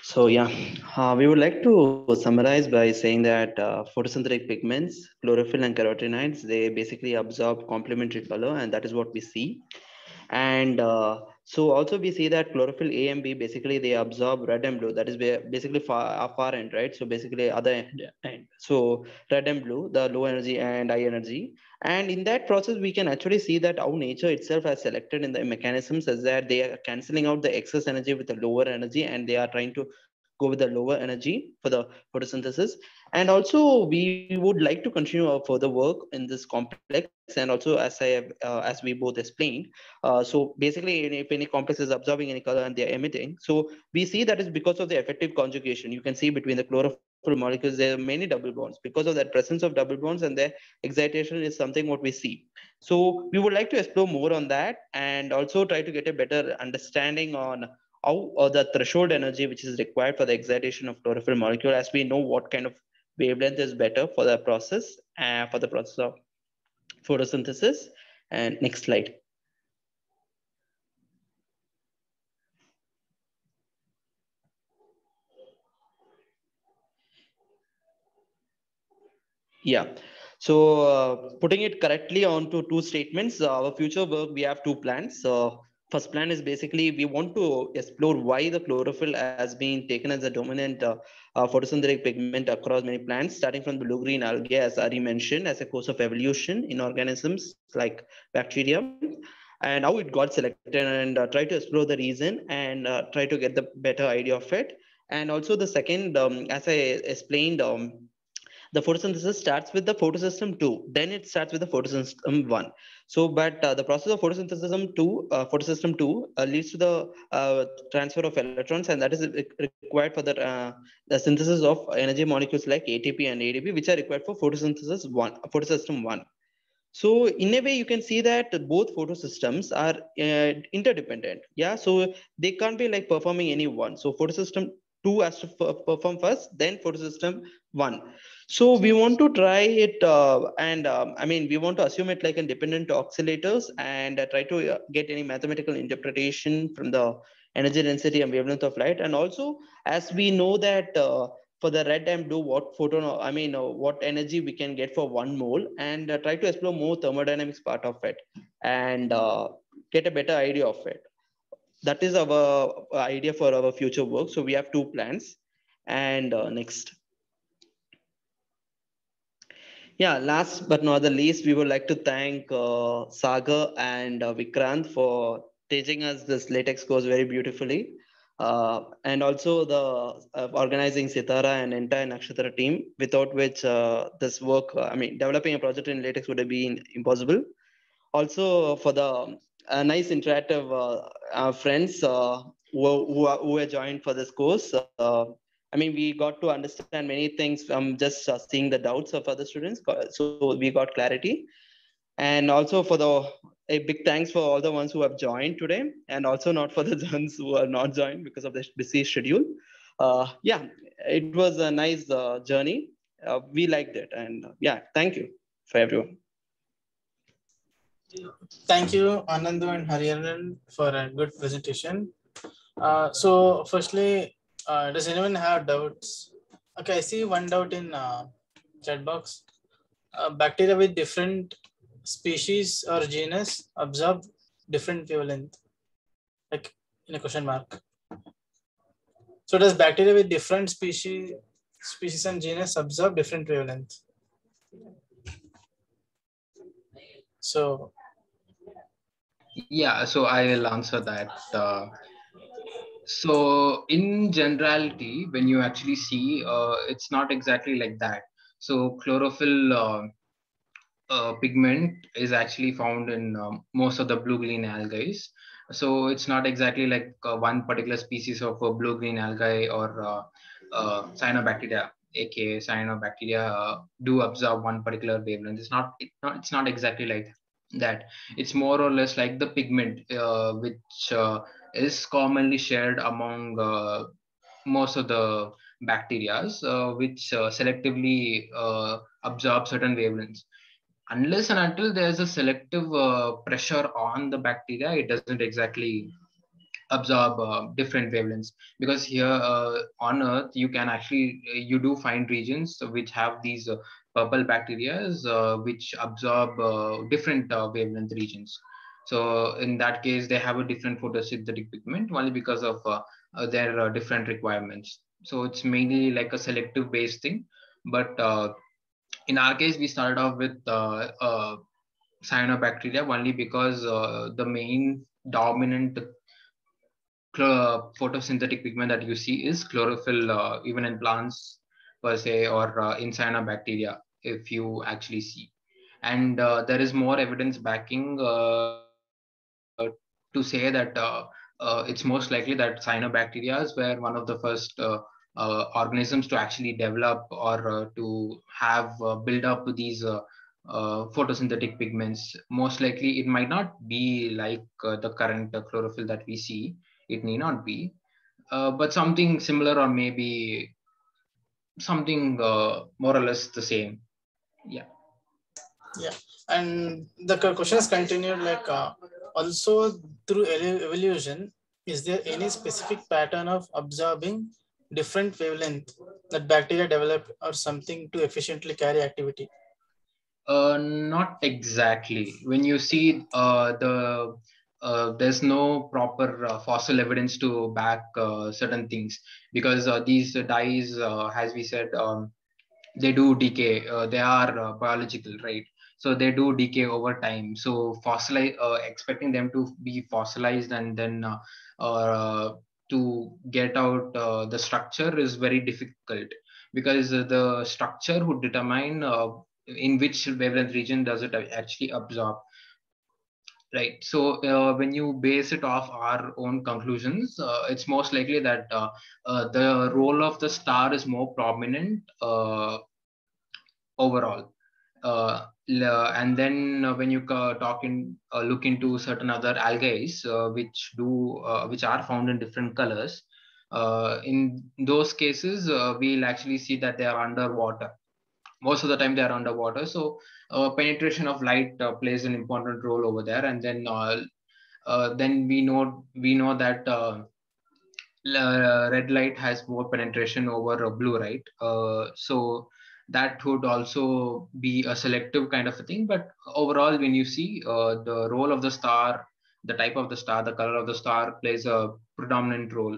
so yeah, uh, we would like to summarize by saying that uh, photosynthetic pigments, chlorophyll and carotenoids, they basically absorb complementary color and that is what we see. And uh, so also we see that chlorophyll A and B basically they absorb red and blue. That is basically far far end, right? So basically other end. So red and blue, the low energy and high energy. And in that process, we can actually see that how nature itself has selected in the mechanisms is that they are canceling out the excess energy with the lower energy and they are trying to go with the lower energy for the photosynthesis. And also we would like to continue our further work in this complex and also as I have, uh, as we both explained. Uh, so basically if any complex is absorbing any color and they're emitting, so we see that is because of the effective conjugation. You can see between the chlorophyll molecules, there are many double bonds. Because of that presence of double bonds and their excitation is something what we see. So we would like to explore more on that and also try to get a better understanding on how uh, the threshold energy which is required for the excitation of chlorophyll molecule as we know what kind of wavelength is better for the process uh, for the process of photosynthesis. And next slide. Yeah. So uh, putting it correctly onto two statements uh, our future work we have two plans. So first plan is basically we want to explore why the chlorophyll has been taken as a dominant uh, uh, photosynthetic pigment across many plants, starting from the blue-green algae, as Hari mentioned, as a course of evolution in organisms like bacteria, and how it got selected, and uh, try to explore the reason and uh, try to get the better idea of it. And also the second, um, as I explained, um, the photosynthesis starts with the photosystem 2 then it starts with the photosystem 1 so but uh, the process of photosynthesis 2 uh, photosystem 2 uh, leads to the uh, transfer of electrons and that is required for the, uh, the synthesis of energy molecules like atp and adp which are required for photosynthesis 1 photosystem 1 so in a way you can see that both photosystems are uh, interdependent. Yeah so they can't be like performing any one. So photosystem 2 has to perform first then photosystem 1 so we want to try it uh, and um, i mean we want to assume it like independent oscillators and uh, try to uh, get any mathematical interpretation from the energy density and wavelength of light and also as we know that uh, for the red and do what photon i mean uh, what energy we can get for one mole and uh, try to explore more thermodynamics part of it and get a better idea of it that is our idea for our future work. So we have two plans. And next. Yeah, last but not the least, we would like to thank uh, Sagar and uh, Vikrant for teaching us this LaTeX course very beautifully. Uh, and also the uh, organizing Sitara and entire Naxxatra team, without which uh, this work, uh, I mean, developing a project in LaTeX would have been impossible. Also for the uh, nice interactive friends who, who, who were joined for this course. I mean, we got to understand many things from just seeing the doubts of other students. So we got clarity. And also for the a big thanks for all the ones who have joined today and also not for the ones who are not joined because of the busy schedule. Uh, yeah, it was a nice uh, journey. Uh, we liked it. And yeah, thank you for everyone. Thank you, Anandhu and Hariharan, for a good presentation. Uh, so firstly, uh, does anyone have doubts? Okay, I see one doubt in uh, chat box. bacteria with different species or genus absorb different wavelength, like in a question mark. So does bacteria with different species, species and genus absorb different wavelength? So yeah, so I will answer that. Uh, so in generality, when you actually see, uh, it's not exactly like that. So chlorophyll uh, uh, pigment is actually found in um, most of the blue-green algae. So it's not exactly like uh, one particular species of uh, blue-green algae or uh, cyanobacteria, aka cyanobacteria, do absorb one particular wavelength. It's not, it not, it's not exactly like that. It's more or less like the pigment, which is commonly shared among most of the bacteria, which selectively absorb certain wavelengths. Unless and until there's a selective uh, pressure on the bacteria, it doesn't exactly absorb uh, different wavelengths. Because here uh, on earth you can actually you do find regions which have these uh, purple bacteria uh, which absorb uh, different wavelength regions so in that case they have a different photosynthetic pigment only because of their different requirements so it's mainly like a selective based thing but in our case, we started off with uh, uh, cyanobacteria only because uh, the main dominant photosynthetic pigment that you see is chlorophyll, uh, even in plants per se, or uh, in cyanobacteria, if you actually see. And uh, there is more evidence backing Uh, to say that uh, uh, it's most likely that cyanobacteria were one of the first uh, organisms to actually develop or uh, to have uh, build up these photosynthetic pigments. Most likely, it might not be like the current chlorophyll that we see. It may not be, but something similar or maybe something more or less the same. Yeah. Yeah, and the question is continued like uh, also through evolution, is there any specific pattern of absorbing different wavelength that bacteria develop or something to efficiently carry activity? Uh, not exactly. When you see uh, the uh, there's no proper uh, fossil evidence to back uh, certain things because uh, these dyes, as we said, um, they do decay. they are biological, right? So they do decay over time. So fossilize, expecting them to be fossilized and then to get out uh, the structure is very difficult because the structure would determine uh, in which wavelength region does it actually absorb right so uh, when you base it off our own conclusions uh, it's most likely that uh, uh, the role of the star is more prominent overall and then uh, when you talk in uh, look into certain other algae uh, which do uh, which are found in different colors uh, in those cases uh, we'll actually see that they are underwater. Most of the time they are underwater. So penetration of light plays an important role over there. And then then we know we know that red light has more penetration over blue light so that would also be a selective kind of a thing. But overall, when you see uh, the role of the star, the type of the star, the color of the star plays a predominant role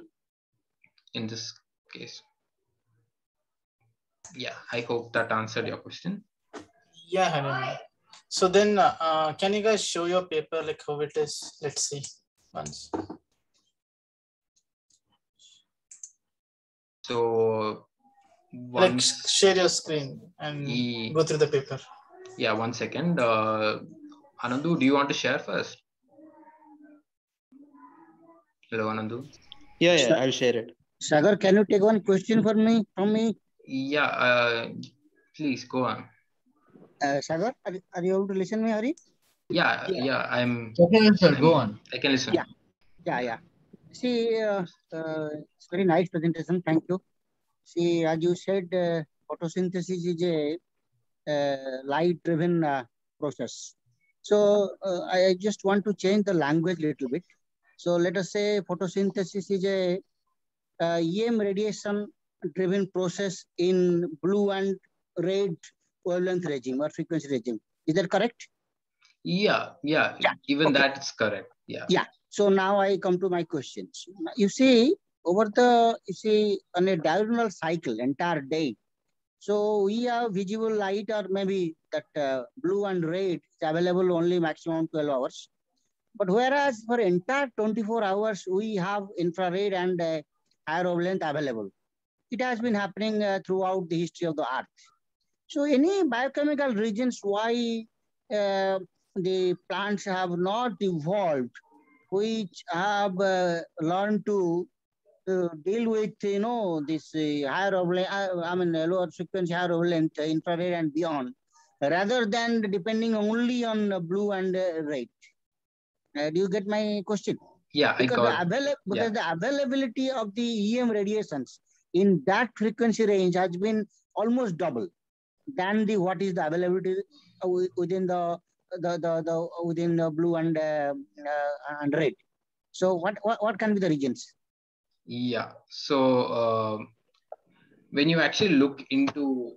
in this case. yeah, I hope that answered your question. Yeah, Hanan. So then, uh, uh, can you guys show your paper like how it is? Let's see once. So Like share your screen and Ye- go through the paper. yeah, one second. Uh, Anandhu, do you want to share first? Hello, Anandhu. Yeah, yeah, I'll share it. Sagar, can you take one question for me from me? Yeah, uh, please go on. Uh, Sagar, are, are you able to listen me, Hari? Yeah, Yeah. yeah, I'm. Okay, sir, go on. I can listen. Yeah. Yeah, yeah. See, uh, uh, it's very nice presentation. Thank you. See, as you said, uh, photosynthesis is a uh, light-driven uh, process. So uh, I just want to change the language a little bit. So let us say photosynthesis is a uh, EM radiation-driven process in blue and red wavelength regime or frequency regime. Is that correct? Yeah, yeah, Yeah, even okay. that's correct. Yeah. Yeah. So now I come to my questions. You see, over the, you see, on a diurnal cycle, entire day, so we have visible light or maybe that uh, blue and red is available only maximum 12 hours. But whereas for entire 24 hours, we have infrared and uh, higher wavelength available. It has been happening uh, throughout the history of the Earth. So any biochemical reasons why uh, the plants have not evolved which have uh, learned to uh, deal with you know this uh, higher of, uh, I mean uh, lower frequency higher wavelength, uh, infrared and beyond, rather than depending only on blue and uh, red. Uh, do you get my question? Yeah, Because, the, got. avail- because the availability of the EM radiations in that frequency range has been almost double than the what is the availability within the the, the, the within the blue and uh, uh, and red. So what, what what can be the regions? Yeah. So uh, when you actually look into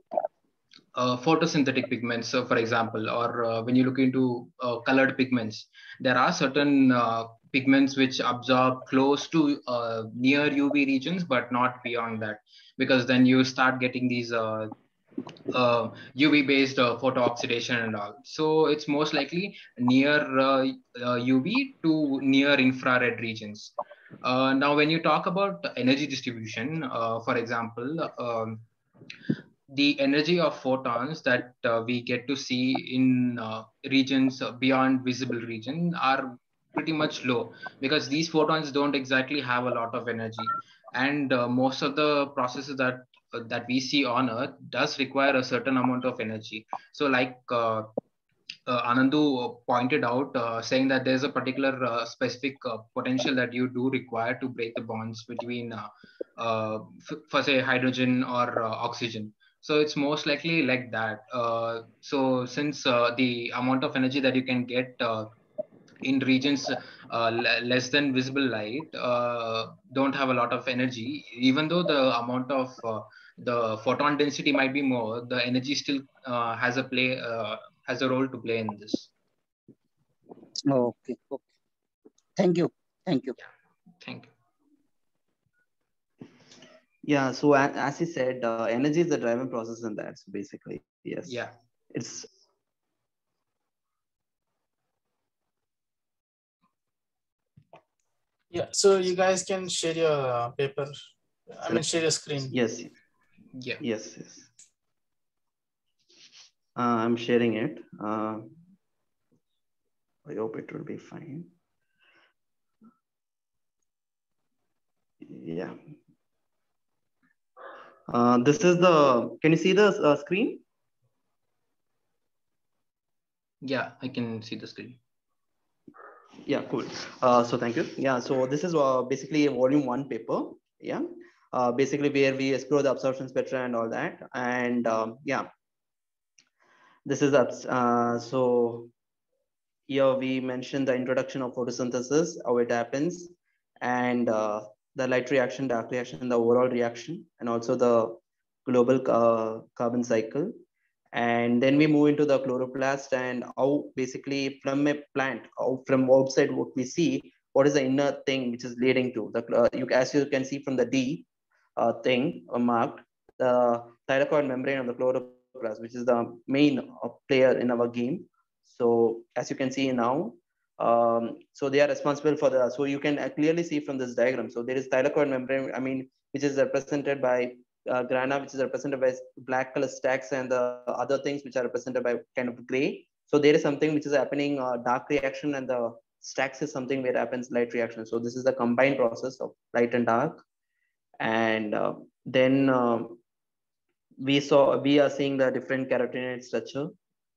uh, photosynthetic pigments, for example, or uh, when you look into uh, colored pigments, there are certain uh, pigments which absorb close to uh, near UV regions, but not beyond that, because then you start getting these uh, UV based uh, and all. So it's most likely near uh, UV to near infrared regions. Uh, now, when you talk about energy distribution, uh, for example, um, the energy of photons that uh, we get to see in uh, regions beyond visible region are pretty much low because these photons don't exactly have a lot of energy. And uh, most of the processes that uh, that we see on earth does require a certain amount of energy. So like Anandhu pointed out, uh, saying that there's a particular uh, specific uh, potential that you do require to break the bonds between, uh, uh, for say, hydrogen or uh, oxygen. So it's most likely like that. Uh, so since uh, the amount of energy that you can get uh, in regions uh, le- less than visible light uh, don't have a lot of energy, even though the amount of uh, the photon density might be more, the energy still uh, has a play uh, has a role to play in this. Okay, okay. Thank you, thank you. Yeah. Thank you. Yeah, so as he said, uh, energy is the driving process in that. So basically, yes. Yeah. It's Yeah, so you guys can share your uh, paper. I mean, share your screen. yes, Yeah. yes, yes. Uh, I'm sharing it. Uh, I hope it will be fine. Yeah. Uh, this is the, can you see the uh, screen? Yeah, I can see the screen. Yeah, cool. Uh, so thank you. Yeah, so this is uh, basically a volume one paper. Yeah, uh, basically where we explore the absorption spectra and all that. And um, yeah, this is uh, so here we mentioned the introduction of photosynthesis, how it happens, and uh, the light reaction, dark reaction, the overall reaction, and also the global uh, carbon cycle. And then we move into the chloroplast and how basically from a plant, how from outside what we see, what is the inner thing which is leading to the, uh, you, as you can see from the D uh, thing uh, marked, the thylakoid membrane of the chloroplast, which is the main uh, player in our game. So as you can see now, um, so they are responsible for the, so you can clearly see from this diagram. So there is thylakoid membrane, I mean, which is represented by uh, grana, which is represented by black color stacks and the other things which are represented by kind of gray. So there is something which is happening uh, dark reaction and the stacks is something where happens light reaction. So this is the combined process of light and dark. And uh, then uh, we saw, we are seeing the different carotenoid structure,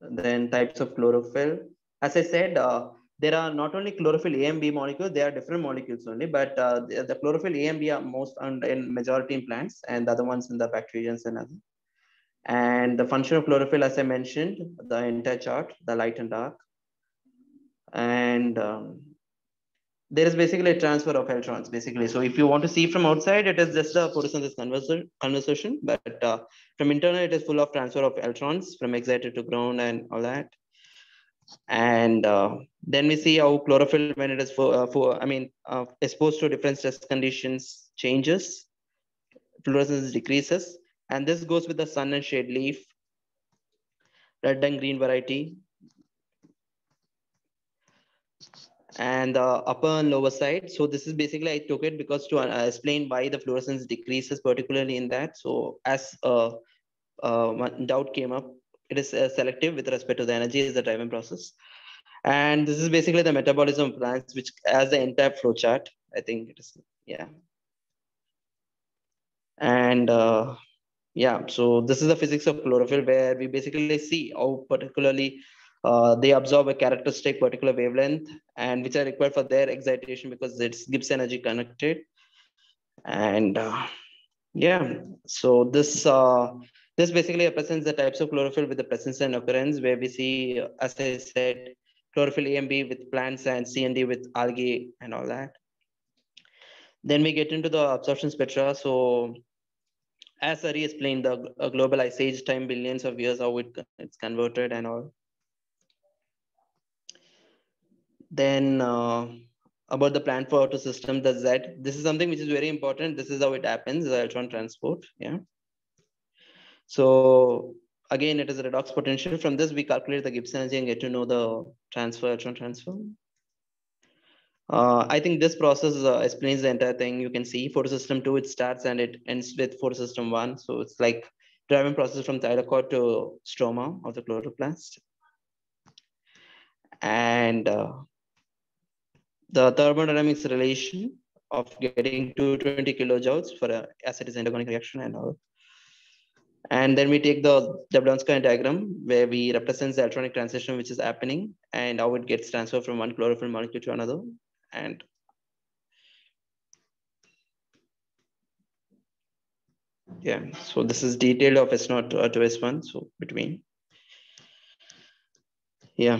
then types of chlorophyll. As I said, uh, there are not only chlorophyll A and B molecules, there are different molecules only, but uh, the, the, chlorophyll A and B are most and in majority in plants and the other ones in the bacteria and other. And the function of chlorophyll, as I mentioned, the entire chart, the light and dark. And um, there is basically a transfer of electrons, basically. So if you want to see from outside, it is just a photosynthesis conversation, but uh, from internal, it is full of transfer of electrons from excited to ground and all that. And uh, then we see how chlorophyll, when it is for, uh, for I mean, uh, exposed to different stress conditions, changes, fluorescence decreases. And this goes with the sun and shade leaf, red and green variety. And the upper and lower side. So this is basically, I took it because to uh, explain why the fluorescence decreases, particularly in that. So as uh, uh, doubt came up, it is uh, selective with respect to the energy is the driving process. And this is basically the metabolism of plants, which as the entire flow chart, I think it is, yeah. And uh, yeah, so this is the physics of chlorophyll where we basically see how particularly uh, they absorb a characteristic particular wavelength and which are required for their excitation because it's Gibbs energy connected. And uh, yeah, so this uh, this basically represents the types of chlorophyll with the presence and occurrence where we see, as I said, chlorophyll A and B with plants and C and D with algae and all that. Then we get into the absorption spectra. So as Hari explained, the global ice age time, billions of years, how it, it's converted and all. Then uh, about the plant photosystem, the Z. This is something which is very important. This is how it happens, the electron transport. Yeah. So again, it is a redox potential. From this, we calculate the Gibbs energy and get to know the transfer, electron transfer. Uh, I think this process uh, explains the entire thing. You can see photosystem two, it starts and it ends with photosystem one. So it's like driving process from thylakoid to stroma of the chloroplast. And uh, the thermodynamics relation of getting 220 kilojoules for a acid is endergonic reaction and all. And then we take the Jablonski diagram where we represent the electronic transition which is happening and how it gets transferred from one chlorophyll molecule to another. And yeah, so this is detailed of S0 uh, to S1, so between. Yeah,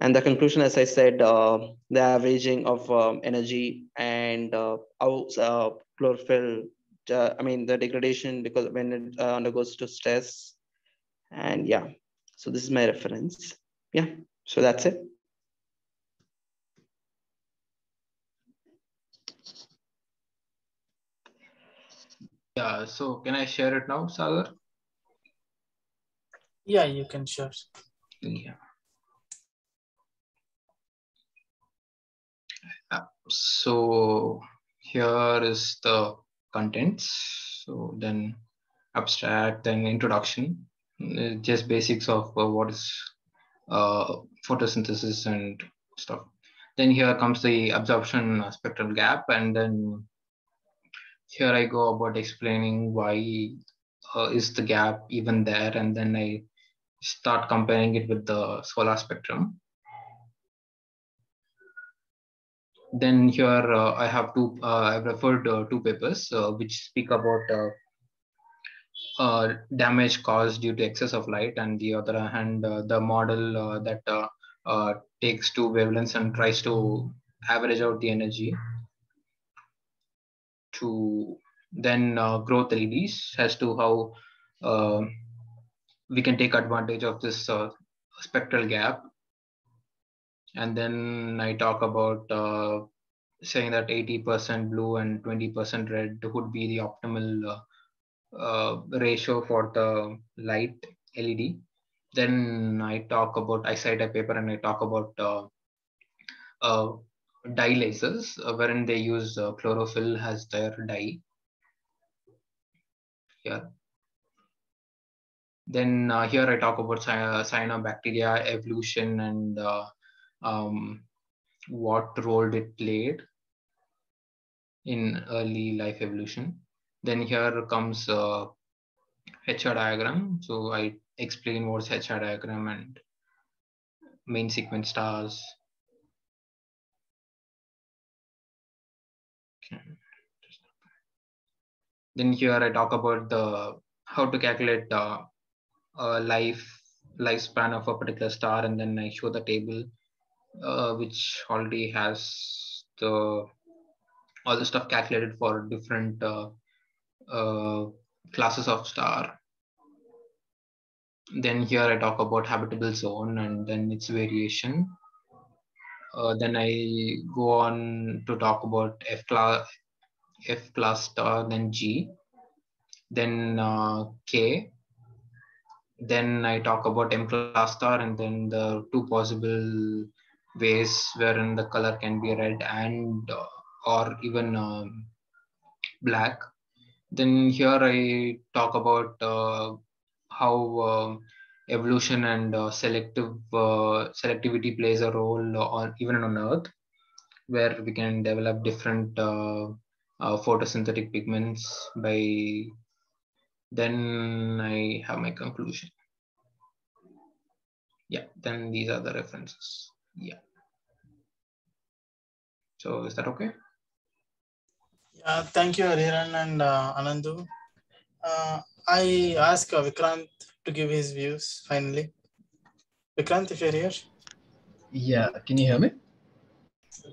and the conclusion, as I said, uh, the averaging of um, energy and uh, how uh, chlorophyll uh, I mean, the degradation because when it uh, undergoes to stress. And yeah, so this is my reference. Yeah, so that's it. Yeah, so can I share it now, Sagar? Yeah, you can share. Yeah. So here is the contents. So then abstract, then introduction, uh, just basics of uh, what is uh, photosynthesis and stuff. Then here comes the absorption spectral gap, and then here I go about explaining why uh, is the gap even there, and then I start comparing it with the solar spectrum. Then here uh, I have two, uh, I've referred uh, two papers which speak about uh, damage caused due to excess of light. And the other hand uh, the model uh, that takes two wavelengths and tries to average out the energy to then grow growth LEDs as to how we can take advantage of this spectral gap and then I talk about uh, saying that 80% blue and 20% red would be the optimal uh, uh, ratio for the light LED. Then I talk about, I cite a paper and I talk about uh, uh, dye lasers, uh, wherein they use chlorophyll as their dye. Here. Then here I talk about cyanobacteria evolution and um, what role it played in early life evolution. Then here comes uh, HR diagram. So I explain what's HR diagram and main sequence stars. Then here I talk about the how to calculate uh, uh, life lifespan of a particular star, and then I show the table uh, which already has the all the stuff calculated for different uh, uh, classes of star. Then here I talk about habitable zone and then its variation. Uh, then I go on to talk about F class, F class star, then G, then uh, K. Then I talk about M class star and then the two possible ways wherein the color can be red and uh, or even um, black. Then here I talk about uh, how uh, evolution and uh, selective uh, selectivity plays a role on even on Earth, where we can develop different uh, photosynthetic pigments by. Then I have my conclusion. Yeah, then these are the references. Yeah. So is that okay? Yeah, thank you, Hariharan and uh, Anandhu. Uh, I ask uh, Vikrant to give his views finally. Vikrant, if you're here. Yeah, can you hear me?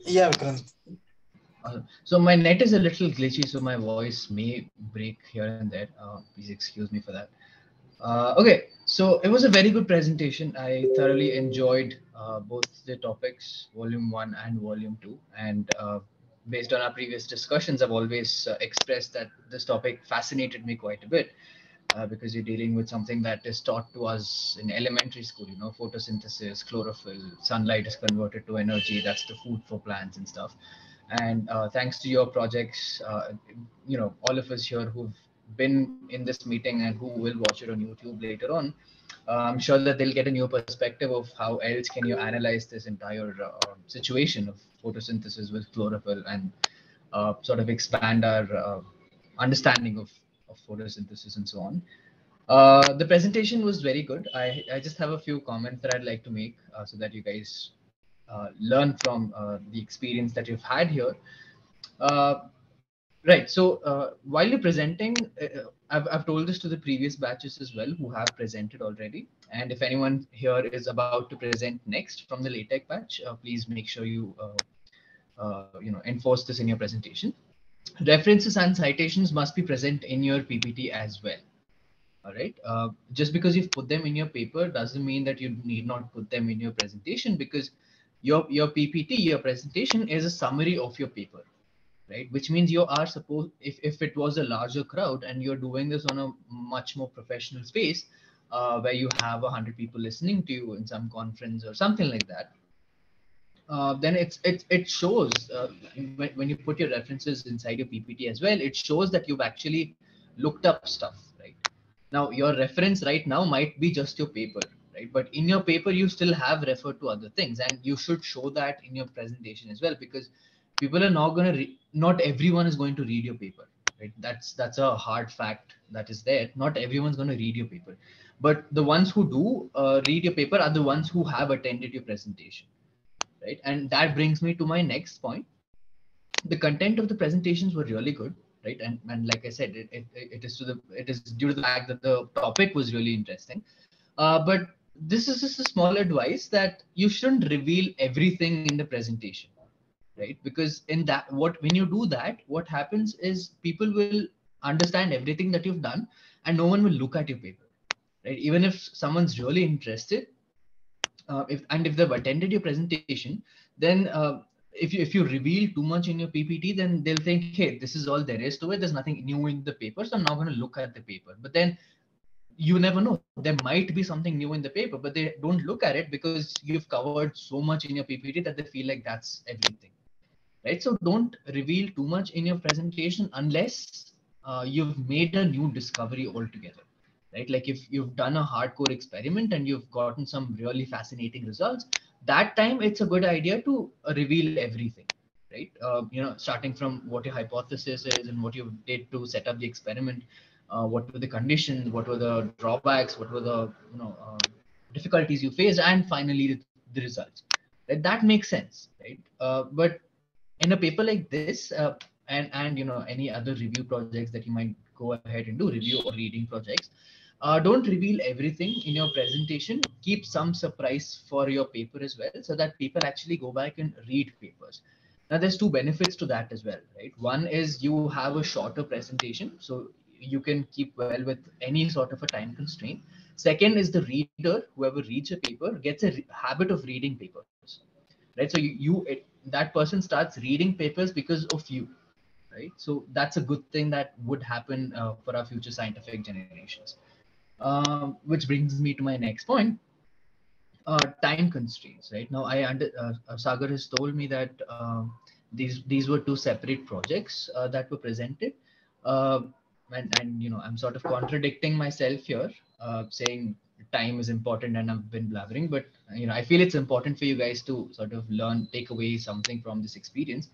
Yeah, Vikrant. Uh, so my net is a little glitchy, so my voice may break here and there. Uh, please excuse me for that. Uh, okay, so it was a very good presentation. I thoroughly enjoyed uh, both the topics, volume one and volume two. And uh, based on our previous discussions, I've always uh, expressed that this topic fascinated me quite a bit. Uh, because you're dealing with something that is taught to us in elementary school, you know, photosynthesis, chlorophyll, sunlight is converted to energy. That's the food for plants and stuff. And uh, thanks to your projects, uh, you know, all of us here who've been in this meeting and who will watch it on YouTube later on, uh, I'm sure that they'll get a new perspective of how else can you analyze this entire uh, situation of photosynthesis with chlorophyll and uh, sort of expand our understanding of of photosynthesis and so on. Uh, the presentation was very good. I, I just have a few comments that I'd like to make uh, so that you guys uh, learn from uh, the experience that you've had here. Uh, right. So uh, while you're presenting, uh, uh, I've, I've told this to the previous batches as well who have presented already. And if anyone here is about to present next from the LaTeX batch, uh, please make sure you you know enforce this in your presentation references and citations must be present in your PPT as well. All right. Uh, just because you've put them in your paper doesn't mean that you need not put them in your presentation because your, your PPT, your presentation is a summary of your paper, right? Which means you are supposed, if, if it was a larger crowd and you're doing this on a much more professional space uh, where you have a hundred people listening to you in some conference or something like that, uh, then it's it it shows uh, when, when you put your references inside your PPT as well. It shows that you've actually looked up stuff, right? Now your reference right now might be just your paper, right? But in your paper you still have referred to other things, and you should show that in your presentation as well because people are not going to not everyone is going to read your paper, right? That's that's a hard fact that is there. Not everyone's going to read your paper, but the ones who do uh, read your paper are the ones who have attended your presentation right? And that brings me to my next point. The content of the presentations were really good, right? And, and like I said, it, it, it is to the it is due to the fact that the topic was really interesting. Uh, but this is just a small advice that you shouldn't reveal everything in the presentation, right? Because in that, what when you do that, what happens is people will understand everything that you've done, and no one will look at your paper, right? Even if someone's really interested, uh, if and if they've attended your presentation, then uh, if you if you reveal too much in your PPT, then they'll think, hey, this is all there is to it. There's nothing new in the paper, so I'm not going to look at the paper. But then you never know. There might be something new in the paper, but they don't look at it because you've covered so much in your PPT that they feel like that's everything, right? So don't reveal too much in your presentation unless uh, you've made a new discovery altogether, right? Like if you've done a hardcore experiment and you've gotten some really fascinating results, that time it's a good idea to reveal everything right uh, you know starting from what your hypothesis is and what you did to set up the experiment uh, what were the conditions what were the drawbacks what were the you know uh, difficulties you faced and finally the, the results that, that makes sense right uh, but in a paper like this uh, and and you know any other review projects that you might go ahead and do review or reading projects uh, don't reveal everything in your presentation. Keep some surprise for your paper as well so that people actually go back and read papers. Now there's two benefits to that as well right? One is you have a shorter presentation so you can keep well with any sort of a time constraint. Second is the reader whoever reads a paper gets a habit of reading papers right so you, you it, that person starts reading papers because of you right so that's a good thing that would happen uh, for our future scientific generations um, which brings me to my next point. Uh, time constraints, right? Now, I under uh, uh, Sagar has told me that um, these these were two separate projects uh, that were presented, um, and and you know I'm sort of contradicting myself here, uh, saying time is important and I've been blabbering, but you know I feel it's important for you guys to sort of learn, take away something from this experience.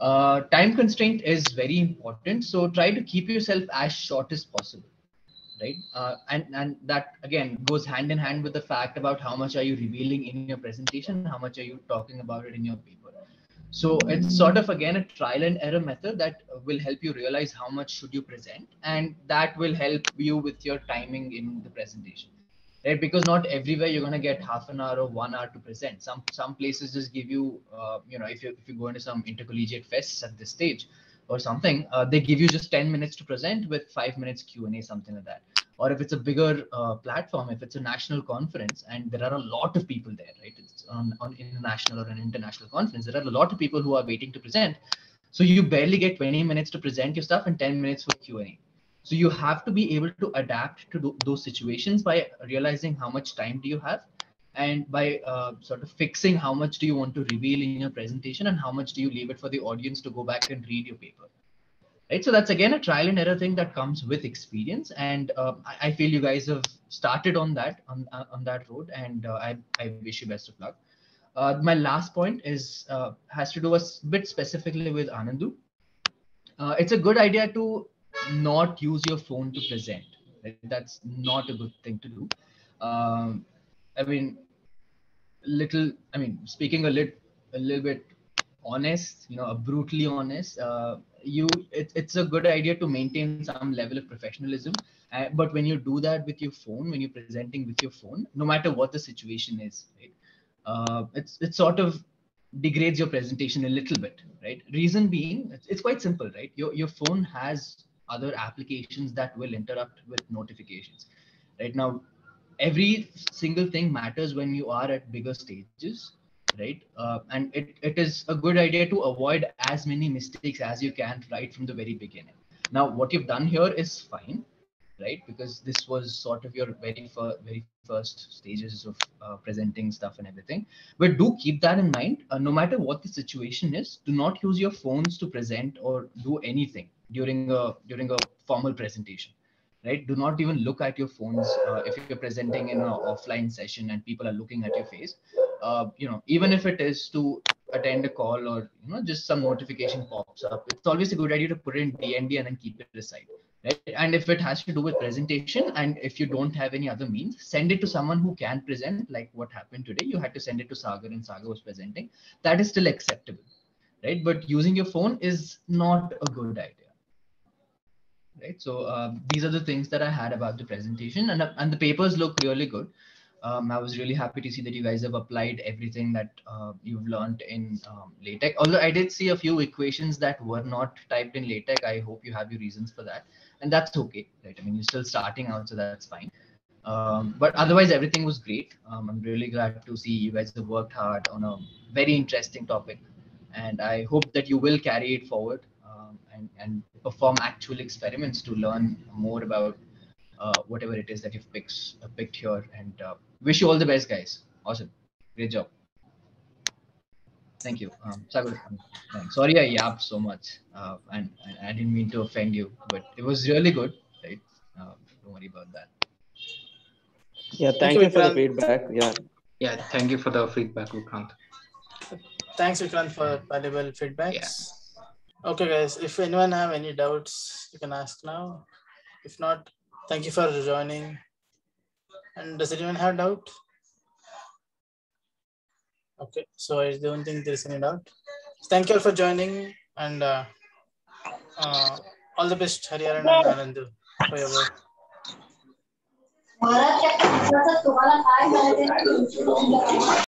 Uh, time constraint is very important, so try to keep yourself as short as possible right? Uh, and and that again goes hand in hand with the fact about how much are you revealing in your presentation, how much are you talking about it in your paper. So it's sort of again a trial and error method that will help you realize how much should you present, and that will help you with your timing in the presentation. Right, because not everywhere you're gonna get half an hour or one hour to present. Some some places just give you, uh, you know, if you if you go into some intercollegiate fests at this stage, or something, uh, they give you just 10 minutes to present with five minutes Q&A, something like that. Or if it's a bigger uh, platform, if it's a national conference and there are a lot of people there, right? It's on, on international or an international conference, there are a lot of people who are waiting to present. So you barely get 20 minutes to present your stuff and 10 minutes for Q&A. So you have to be able to adapt to do, those situations by realizing how much time do you have and by uh, sort of fixing how much do you want to reveal in your presentation and how much do you leave it for the audience to go back and read your paper. Right? So that's again a trial and error thing that comes with experience and uh, I, I, feel you guys have started on that on, uh, on that road and uh, I, I wish you best of luck. Uh, my last point is uh, has to do a bit specifically with anandhu. It's a good idea to not use your phone to present that's not a good thing to do um, I mean, little. I mean, speaking a little, a little bit honest, you know, brutally honest. Uh, you, it, it's a good idea to maintain some level of professionalism. Uh, but when you do that with your phone, when you're presenting with your phone, no matter what the situation is, right? Uh, it's it's sort of degrades your presentation a little bit, right? Reason being, it's, it's quite simple, right? Your your phone has other applications that will interrupt with notifications. Right now, every single thing matters when you are at bigger stages right? Uh, and it, it is a good idea to avoid as many mistakes as you can right from the very beginning. Now what you've done here is fine right? Because this was sort of your very first very first stages of uh, presenting stuff and everything. But do keep that in mind. Uh, no matter what the situation is do not use your phones to present or do anything during a during a formal presentation right? Do not even look at your phones uh, if you're presenting in an offline session and people are looking at your face. Uh, you know even if it is to attend a call or you know just some notification pops up it's always a good idea to put it in dnd and then keep it aside right and if it has to do with presentation and if you don't have any other means send it to someone who can present like what happened today you had to send it to sagar and sagar was presenting that is still acceptable right but using your phone is not a good idea right? So um, these are the things that I had about the presentation and, and the papers look really good. Um, I was really happy to see that you guys have applied everything that uh, you've learned in um, LaTeX. Although I did see a few equations that were not typed in LaTeX. I hope you have your reasons for that. And that's okay, right? I mean, you're still starting out, so that's fine. Um, but otherwise, everything was great. Um, I'm really glad to see you guys have worked hard on a very interesting topic and I hope that you will carry it forward um, and, and perform actual experiments to learn more about uh, whatever it is that you've picked, uh, picked here. And uh, wish you all the best, guys. Awesome. Great job. Thank you. Um, Sagar, um, sorry I yapped so much uh, and, and, I didn't mean to offend you, but it was really good, right? Uh, don't worry about that. Yeah, thank, you, you for the feedback. Yeah. Yeah, thank you for the feedback, Vikrant. Thanks, Vikrant, for valuable feedbacks. Yeah. Okay, guys, if anyone have any doubts, you can ask now. If not, thank you for joining. And does anyone have doubt? Okay, so I don't think there's any doubt. Thank you all for joining and uh, uh, all the best, Hariharan and Anandhu, for your work. तुम्हाला काय